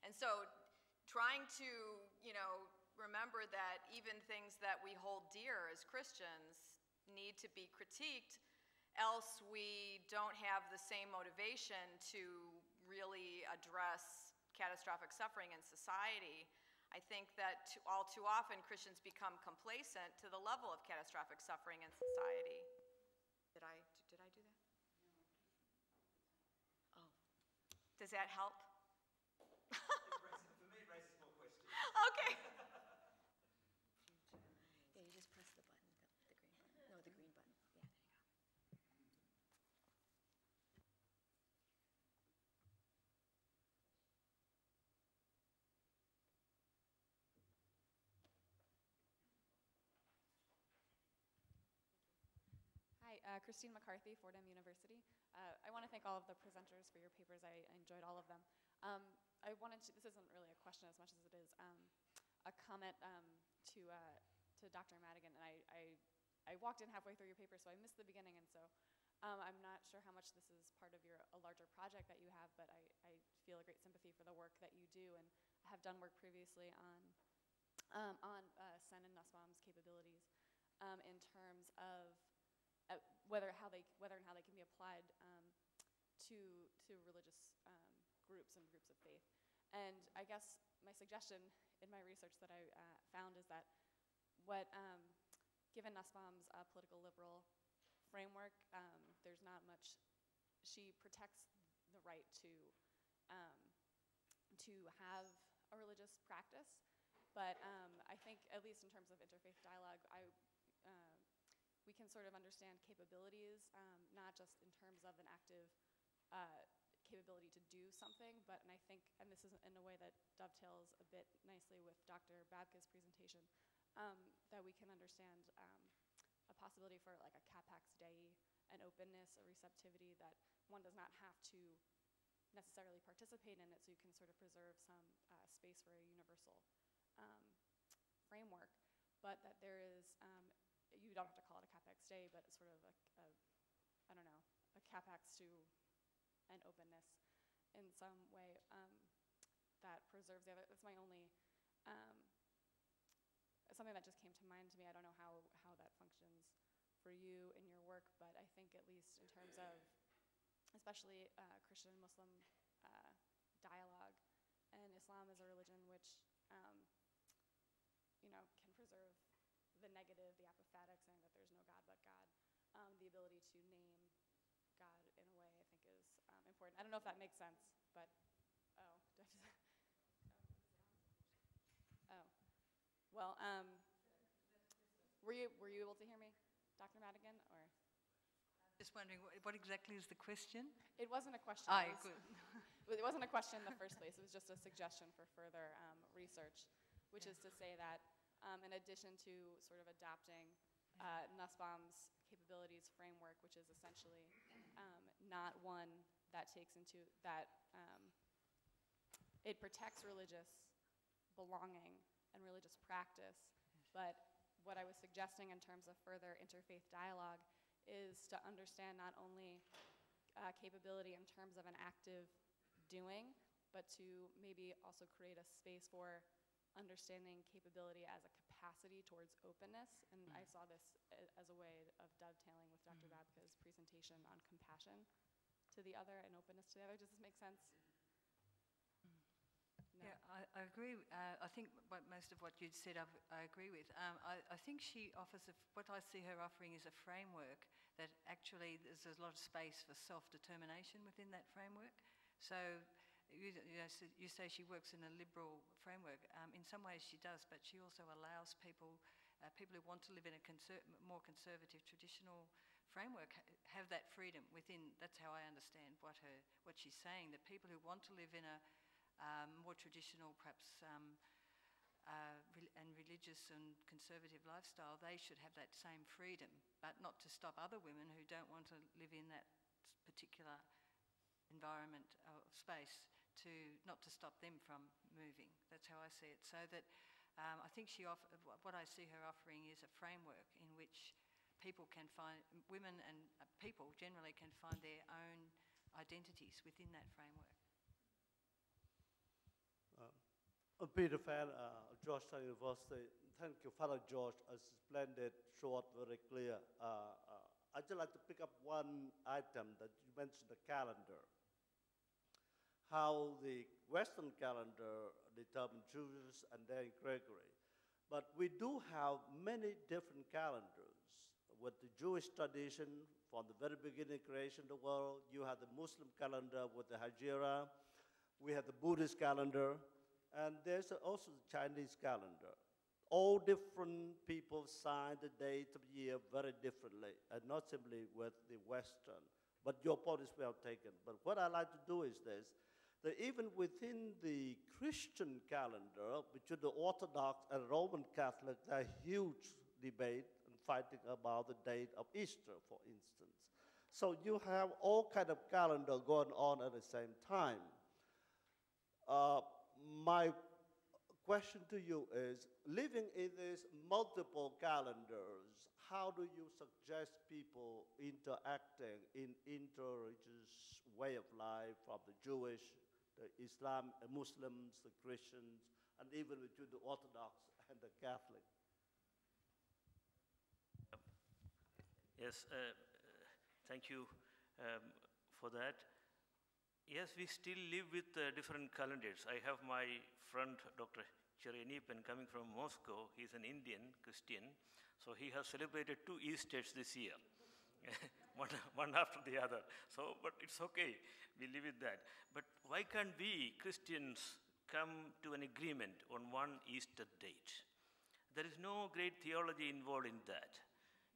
And so trying to, you know, remember that even things that we hold dear as Christians need to be critiqued, else we don't have the same motivation to really address catastrophic suffering in society. I think that all too often Christians become complacent to the level of catastrophic suffering in society. Did I, did I do that? Oh. Does that help? For me, it raises more questions. Okay. Yeah, you just press the button, the, the green button. No, the green button. Yeah, there you go. Hi, uh, Christine McCarthy, Fordham University. Uh, I want to thank all of the presenters for your papers. I, I enjoyed all of them. Um, I wanted to, this isn't really a question as much as it is um, a comment um, to, uh, to Dr. Madigan. And I, I, I walked in halfway through your paper, so I missed the beginning. And so um, I'm not sure how much this is part of your, a larger project that you have, but I, I feel a great sympathy for the work that you do and have done work previously on, um, on uh, Sen and Nussbaum's capabilities um, in terms of whether how they whether and how they can be applied um, to to religious um, groups and groups of faith. And I guess my suggestion in my research that I uh, found is that what um, given Nussbaum's uh, political liberal framework, um, there's not much. She protects the right to um, to have a religious practice, but um, I think at least in terms of interfaith dialogue, I we can sort of understand capabilities, um, not just in terms of an active uh, capability to do something, but and I think, and this is in a way that dovetails a bit nicely with Dr. Babka's presentation, um, that we can understand um, a possibility for like a capax dei, an openness, a receptivity that one does not have to necessarily participate in it, so you can sort of preserve some uh, space for a universal um, framework, but that there is um, you don't have to call it a capax dei, but it's sort of a, a I don't know, a capax to an openness in some way um, that preserves the other. That's my only, um, something that just came to mind to me. I don't know how, how that functions for you in your work, but I think at least in terms of, especially uh, Christian Muslim uh, dialogue, and Islam is a religion which, um, you know, negative, the apophatic, saying that there's no God but God, um, the ability to name God in a way I think is um, important. I don't know if that makes sense, but oh, do I to- oh, well, um, were you were you able to hear me, Dr. Madigan, or Just wondering, what, what exactly is the question? it wasn't a question. Aye, it was, it wasn't a question in the first place. It was just a suggestion for further um, research, which is to say that um, in addition to sort of adopting uh, Nussbaum's capabilities framework, which is essentially um, not one that takes into that um, it protects religious belonging and religious practice, but what I was suggesting in terms of further interfaith dialogue is to understand not only uh, capability in terms of an active doing, but to maybe also create a space for understanding capability as a capacity towards openness. And I saw this a- as a way of dovetailing with Dr. Babka's presentation on compassion to the other and openness to the other. Does this make sense? No. Yeah, I, I agree. Uh, I think what, most of what you'd said I, I agree with. Um, I, I think she offers, a, what I see her offering is a framework that actually there's a lot of space for self-determination within that framework. So you, you, know, so you say she works in a liberal framework. Um, in some ways she does, but she also allows people, uh, people who want to live in a conser- more conservative traditional framework ha- have that freedom within, that's how I understand what, her, what she's saying, that people who want to live in a um, more traditional, perhaps um, uh, re- and religious and conservative lifestyle, they should have that same freedom, but not to stop other women who don't want to live in that particular environment or space to not to stop them from moving. That's how I see it. So that um, I think she what I see her offering is a framework in which people can find women and uh, people generally can find their own identities within that framework. Peter Phan, uh, Georgetown University. Thank you, Father George. A splendid, short, very clear. Uh, uh, I'd just like to pick up one item that you mentioned, the calendar. How the Western calendar determined Jews and then Gregory. But we do have many different calendars. With the Jewish tradition, from the very beginning creation of the world, you have the Muslim calendar with the Hajira. We have the Buddhist calendar, and there's also the Chinese calendar. All different people sign the date of the year very differently, and not simply with the Western. But your point is well taken. But what I like to do is this that even within the Christian calendar, between the Orthodox and Roman Catholic, there are huge debate and fighting about the date of Easter, for instance. So you have all kind of calendar going on at the same time. Uh, my question to you is, living in these multiple calendars, how do you suggest people interacting in interreligious way of life from the Jewish, the Islam, the Muslims, the Christians, and even between the Orthodox and the Catholic? Yes, uh, thank you um, for that. Yes, we still live with uh, different calendars. I have my friend, Dr. Cherenipan, coming from Moscow. He's an Indian Christian, so he has celebrated two Easters this year, one, one after the other. So, but it's okay. We live with that. But why can't we Christians come to an agreement on one Easter date? There is no great theology involved in that.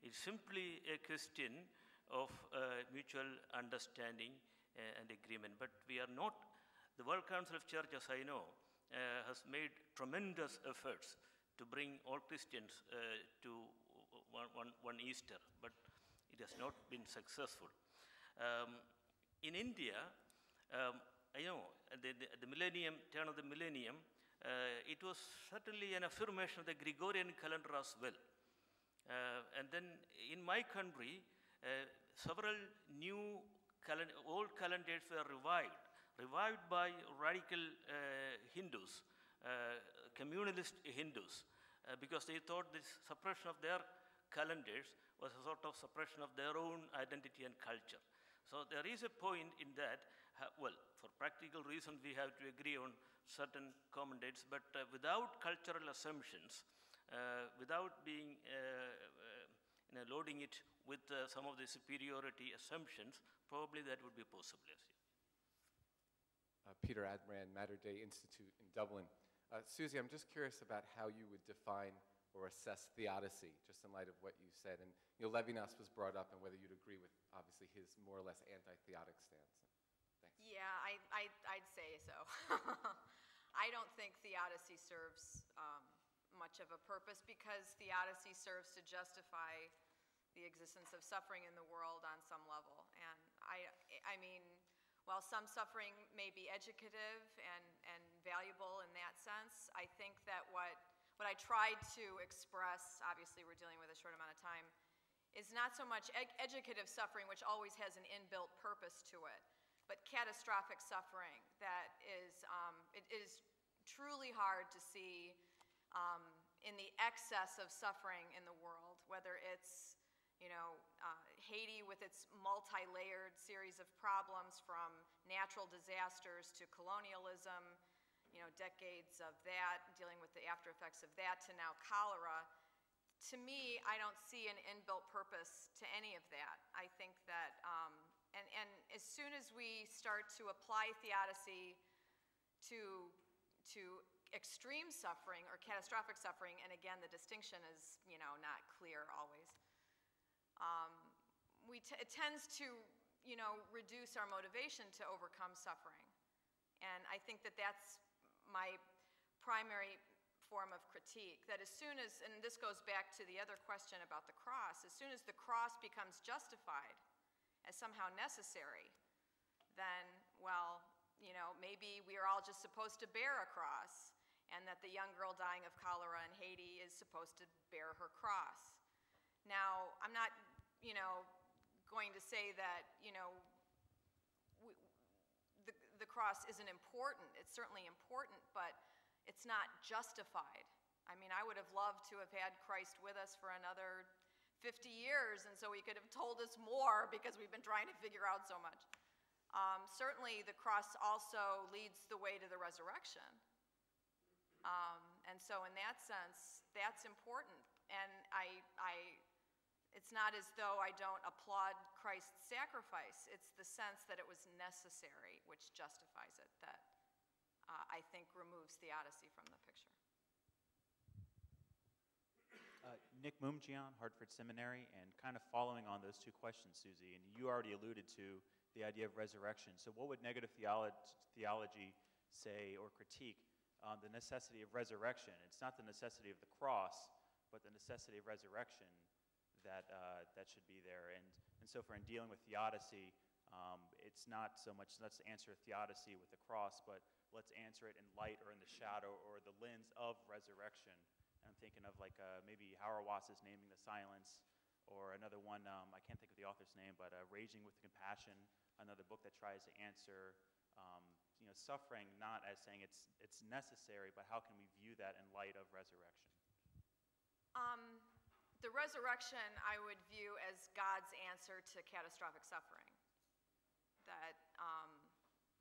It's simply a question of uh, mutual understanding uh, and agreement. But we are not, the World Council of Churches, I know, uh, has made tremendous efforts to bring all Christians uh, to one, one, one Easter, but it has not been successful. Um, in India, um, I know the, the, the millennium, turn of the millennium, uh, it was certainly an affirmation of the Gregorian calendar as well. Uh, and then in my country, uh, several new calen- old calendars were revived, revived by radical uh, Hindus, uh, communalist Hindus, uh, because they thought this suppression of their calendars was a sort of suppression of their own identity and culture. So there is a point in that, well, for practical reasons, we have to agree on certain common dates, but uh, without cultural assumptions, uh, without being, uh, uh, you know, loading it with uh, some of the superiority assumptions, probably that would be possible. Uh, Peter Admirand, Mater Dei Institute in Dublin. Uh, Susie, I'm just curious about how you would define or assess theodicy, just in light of what you said. And you know, Levinas was brought up, and whether you'd agree with obviously his more or less anti-theodic stance. Thanks. Yeah, I, I, I'd say so. I don't think theodicy serves um, much of a purpose because theodicy serves to justify the existence of suffering in the world on some level. And I, I mean, while some suffering may be educative and, and valuable in that sense, I think that what, what I tried to express, obviously we're dealing with a short amount of time, is not so much ed- educative suffering, which always has an inbuilt purpose to it, but catastrophic suffering that is, um, it is truly hard to see um, in the excess of suffering in the world, whether it's you know, uh, Haiti with its multi-layered series of problems from natural disasters to colonialism, you know, decades of that, dealing with the after effects of that, to now cholera. To me, I don't see an inbuilt purpose to any of that. I think that, um, and, and as soon as we start to apply theodicy to, to extreme suffering or catastrophic suffering, and again, the distinction is, you know, not clear always um, we it tends to, you know, reduce our motivation to overcome suffering. And I think that that's my primary form of critique that as soon as, and this goes back to the other question about the cross, as soon as the cross becomes justified as somehow necessary, then, well, you know, maybe we are all just supposed to bear a cross, and that the young girl dying of cholera in Haiti is supposed to bear her cross. Now, I'm not, you know, going to say that, you know, the, cross isn't important. It's certainly important, but it's not justified. I mean, I would have loved to have had Christ with us for another 50 years, and so he could have told us more because we've been trying to figure out so much. Um, certainly, the cross also leads the way to the resurrection. Um, and so, in that sense, that's important. And I, I, it's not as though I don't applaud Christ's sacrifice. It's the sense that it was necessary, which justifies it, that uh, I think removes theodicy from the picture. Uh, Nick Mumjian, Hartford Seminary, and kind of following on those two questions, Susie, and you already alluded to the idea of resurrection. So, what would negative theolo- theology say or critique um, the necessity of resurrection? It's not the necessity of the cross, but the necessity of resurrection that, uh, that should be there. And, and so, for in dealing with theodicy, um, it's not so much let's answer theodicy with the cross, but let's answer it in light or in the shadow or the lens of resurrection. And I'm thinking of like uh, maybe Hauerwas is naming the silence, or another one, um, I can't think of the author's name, but uh, Raging with Compassion, another book that tries to answer um, you know, suffering not as saying it's, it's necessary, but how can we view that in light of resurrection? Um, the resurrection I would view as God's answer to catastrophic suffering. That um,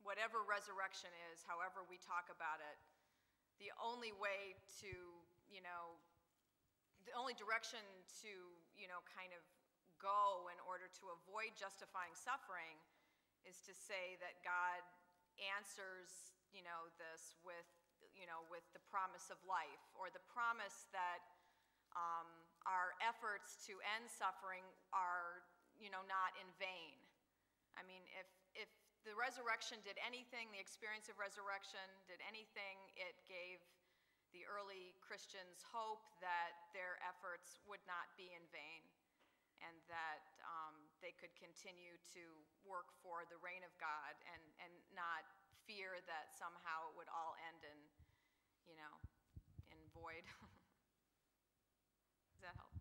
whatever resurrection is, however we talk about it, the only way to you know, the only direction to, you know, kind of go in order to avoid justifying suffering is to say that God answers, you know, this with, you know, with the promise of life or the promise that um, our efforts to end suffering are, you know, not in vain. I mean, if, if the resurrection did anything, the experience of resurrection did anything, it gave the early Christians hope that their efforts would not be in vain and that um, they could continue to work for the reign of God and, and not fear that somehow it would all end in, you know, in void. Does that help?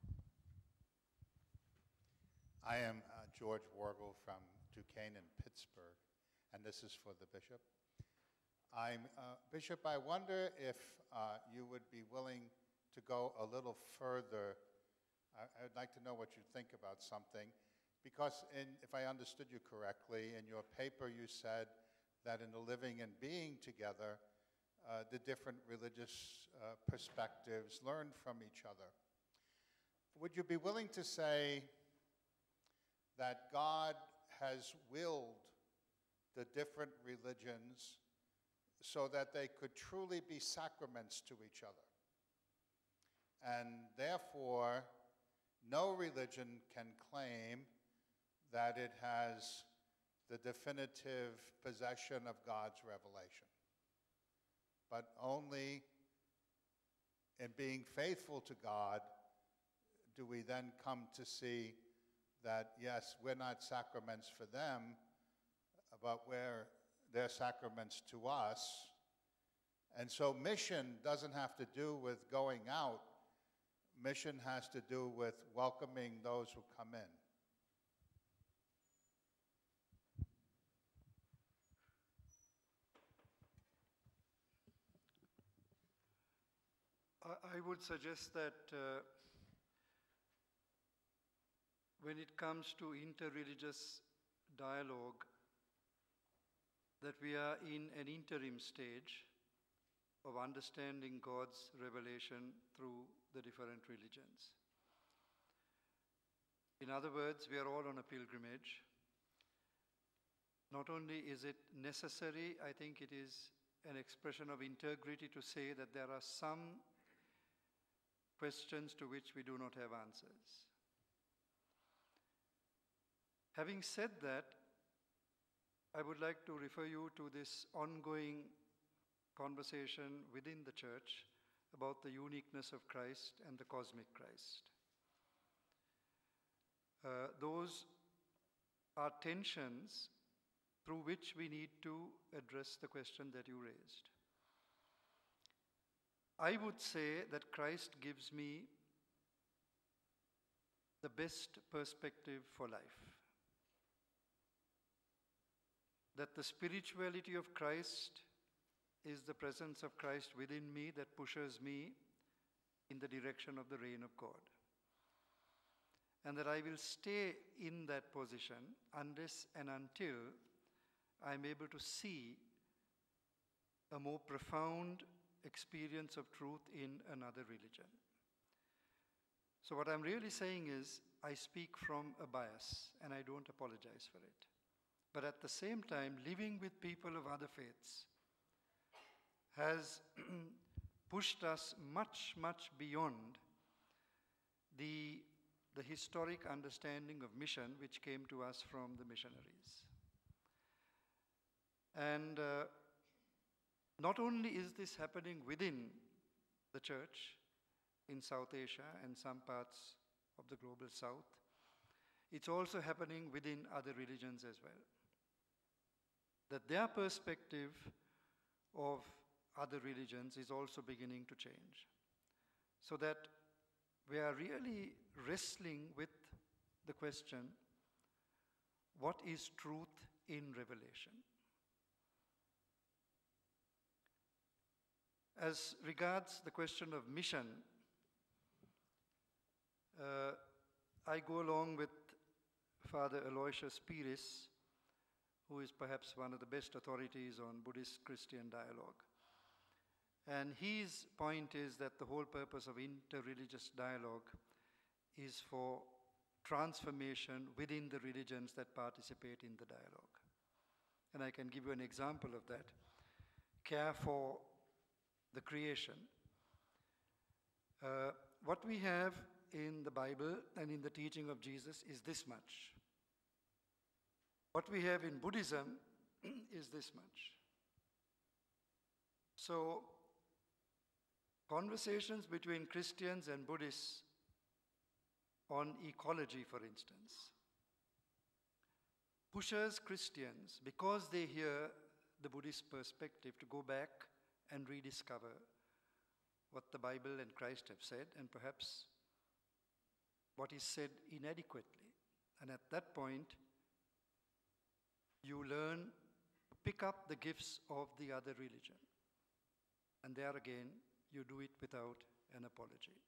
I am uh, George Worgul from Duquesne in Pittsburgh, and this is for the bishop. I'm, uh, Bishop, I wonder if uh, you would be willing to go a little further. I, would like to know what you think about something. Because in, if I understood you correctly, in your paper you said that in the living and being together, uh, the different religious uh, perspectives learn from each other. Would you be willing to say that God has willed the different religions so that they could truly be sacraments to each other. And therefore, no religion can claim that it has the definitive possession of God's revelation. But only in being faithful to God do we then come to see that, yes, we're not sacraments for them, but we're their sacraments to us. And so mission doesn't have to do with going out. Mission has to do with welcoming those who come in. I would suggest that uh, when it comes to interreligious dialogue, that we are in an interim stage of understanding God's revelation through the different religions. In other words, we are all on a pilgrimage. Not only is it necessary, I think it is an expression of integrity to say that there are some questions to which we do not have answers. Having said that, I would like to refer you to this ongoing conversation within the church about the uniqueness of Christ and the cosmic Christ. Uh, those are tensions through which we need to address the question that you raised. I would say that Christ gives me the best perspective for life. That the spirituality of Christ is the presence of Christ within me that pushes me in the direction of the reign of God. And that I will stay in that position unless and until I'm able to see a more profound experience of truth in another religion. So, what I'm really saying is, I speak from a bias and I don't apologize for it. But at the same time, living with people of other faiths has pushed us much, much beyond the, the historic understanding of mission which came to us from the missionaries. And uh, not only is this happening within the church in South Asia and some parts of the global south, it's also happening within other religions as well. That their perspective of other religions is also beginning to change. So that we are really wrestling with the question what is truth in revelation? As regards the question of mission, uh, I go along with Father Aloysius Pieris, who is perhaps one of the best authorities on Buddhist Christian dialogue. And his point is that the whole purpose of interreligious dialogue is for transformation within the religions that participate in the dialogue. And I can give you an example of that. Care for the creation. Uh, what we have in the Bible and in the teaching of Jesus is this much. What we have in Buddhism is this much. So, conversations between Christians and Buddhists on ecology, for instance, pushes Christians, because they hear the Buddhist perspective, to go back and rediscover what the Bible and Christ have said, and perhaps what is said inadequately. And at that point, you learn, pick up the gifts of the other religion. And there again, you do it without an apology.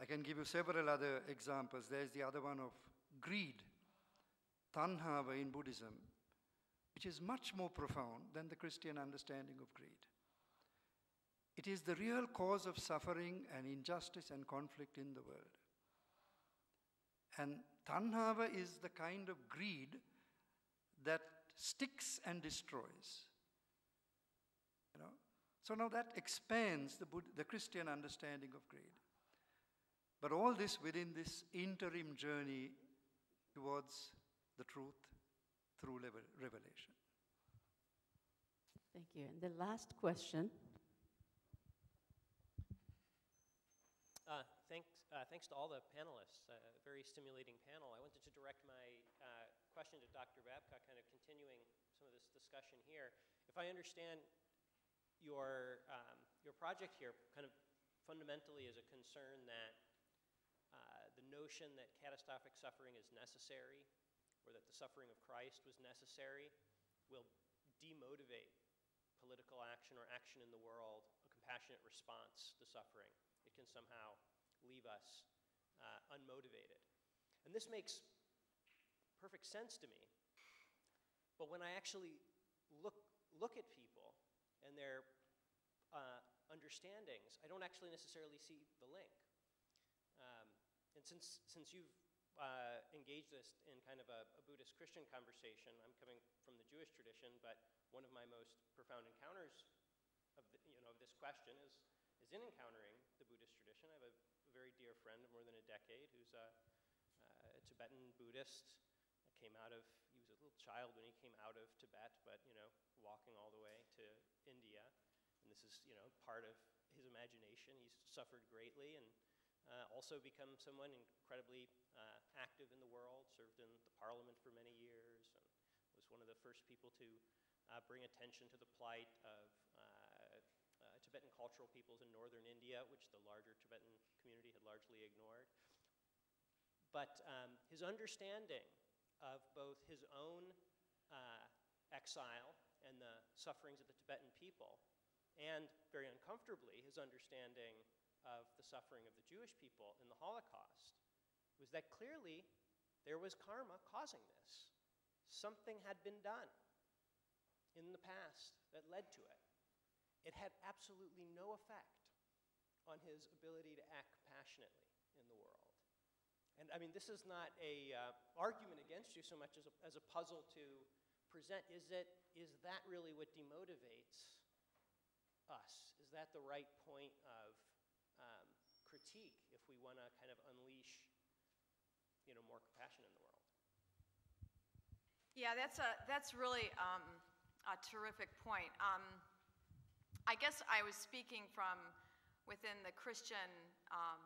I can give you several other examples. There's the other one of greed, tanhava in Buddhism, which is much more profound than the Christian understanding of greed. It is the real cause of suffering and injustice and conflict in the world. And tanhava is the kind of greed that sticks and destroys. You know? So now that expands the, Buddha, the Christian understanding of greed. But all this within this interim journey towards the truth through revelation. Thank you. And the last question Uh, thanks, uh, thanks to all the panelists. Uh, very stimulating panel. I wanted to direct my question to Dr. Babcock, kind of continuing some of this discussion here. If I understand your, um, your project here, kind of fundamentally is a concern that uh, the notion that catastrophic suffering is necessary, or that the suffering of Christ was necessary, will demotivate political action or action in the world, a compassionate response to suffering it can somehow leave us uh, unmotivated. And this makes perfect sense to me. But when I actually look, look at people and their uh, understandings, I don't actually necessarily see the link. Um, and since, since you've uh, engaged this in kind of a, a Buddhist Christian conversation, I'm coming from the Jewish tradition, but one of my most profound encounters of, the, you know, of this question is is in encountering the Buddhist tradition. I have a, very dear friend of more than a decade who's a, a Tibetan Buddhist. Came out of, he was a little child when he came out of Tibet, but, you know, walking all the way to India. And this is, you know, part of his imagination. He's suffered greatly and uh, also become someone incredibly uh, active in the world, served in the parliament for many years, and was one of the first people to uh, bring attention to the plight of uh, uh, Tibetan cultural peoples in northern India, which the larger Tibetan community had largely ignored. But um, his understanding of both his own uh, exile and the sufferings of the Tibetan people, and very uncomfortably, his understanding of the suffering of the Jewish people in the Holocaust, was that clearly there was karma causing this. Something had been done in the past that led to it. It had absolutely no effect on his ability to act compassionately in the world. And I mean, this is not a uh, argument against you so much as a, as a puzzle to present. Is, it, is that really what demotivates us? Is that the right point of um, critique if we want to kind of unleash, you know, more compassion in the world? Yeah, that's, a, that's really um, a terrific point. Um, I guess I was speaking from within the Christian um,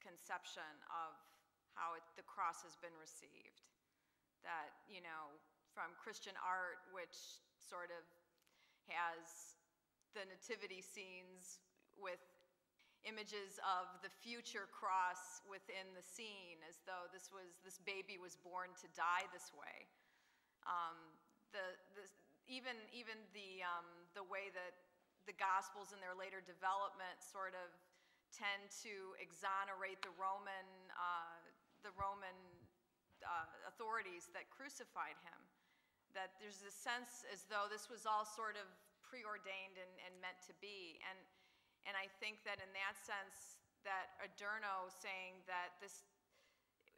conception of how it, the cross has been received. That, you know, from Christian art, which sort of has the nativity scenes with images of the future cross within the scene as though this was this baby was born to die this way um, the, the, even, even the, um, the way that the gospels in their later development sort of tend to exonerate the roman uh, the Roman uh, authorities that crucified him. That there's a sense as though this was all sort of preordained and, and meant to be. And, and I think that in that sense, that Adorno saying that this,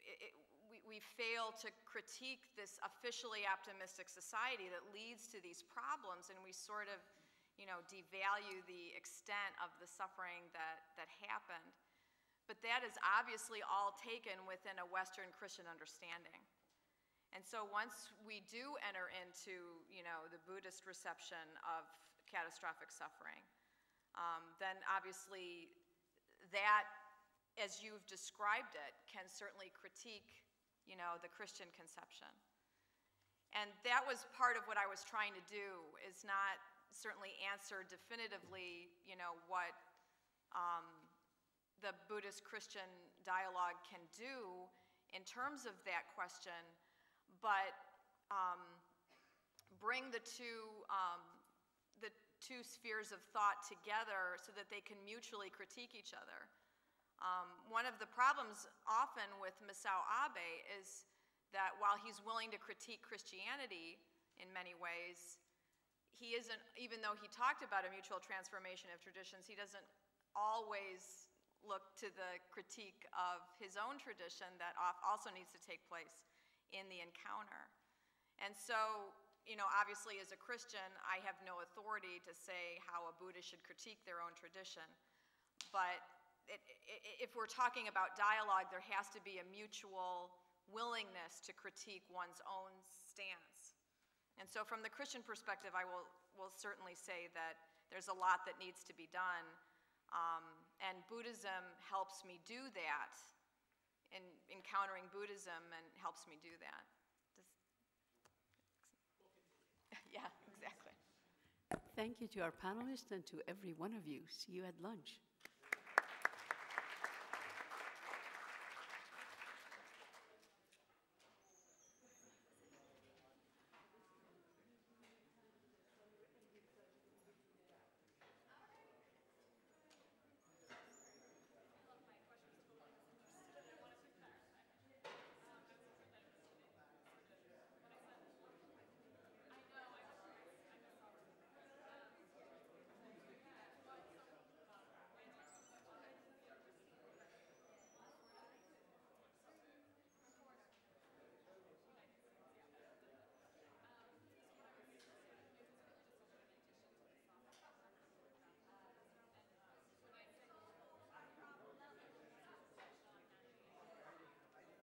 it, it, we, we fail to critique this officially optimistic society that leads to these problems, and we sort of, you know, devalue the extent of the suffering that, that happened. But that is obviously all taken within a Western Christian understanding. And so once we do enter into, you know, the Buddhist reception of catastrophic suffering, um, then obviously that, as you've described it, can certainly critique, you know, the Christian conception. And that was part of what I was trying to do, is not certainly answer definitively, you know, what um, the Buddhist Christian dialogue can do in terms of that question, but um, bring the two, um, the two spheres of thought together so that they can mutually critique each other. Um, one of the problems often with Masao Abe is that while he's willing to critique Christianity in many ways, he isn't, even though he talked about a mutual transformation of traditions, he doesn't always look to the critique of his own tradition that also needs to take place in the encounter. And so, you know, obviously as a Christian, I have no authority to say how a Buddhist should critique their own tradition. But it, it, if we're talking about dialogue, there has to be a mutual willingness to critique one's own stance. And so from the Christian perspective, I will, will certainly say that there's a lot that needs to be done. Um, and Buddhism helps me do that, in encountering Buddhism and helps me do that. Does, yeah, exactly. Thank you to our panelists and to every one of you. See you at lunch.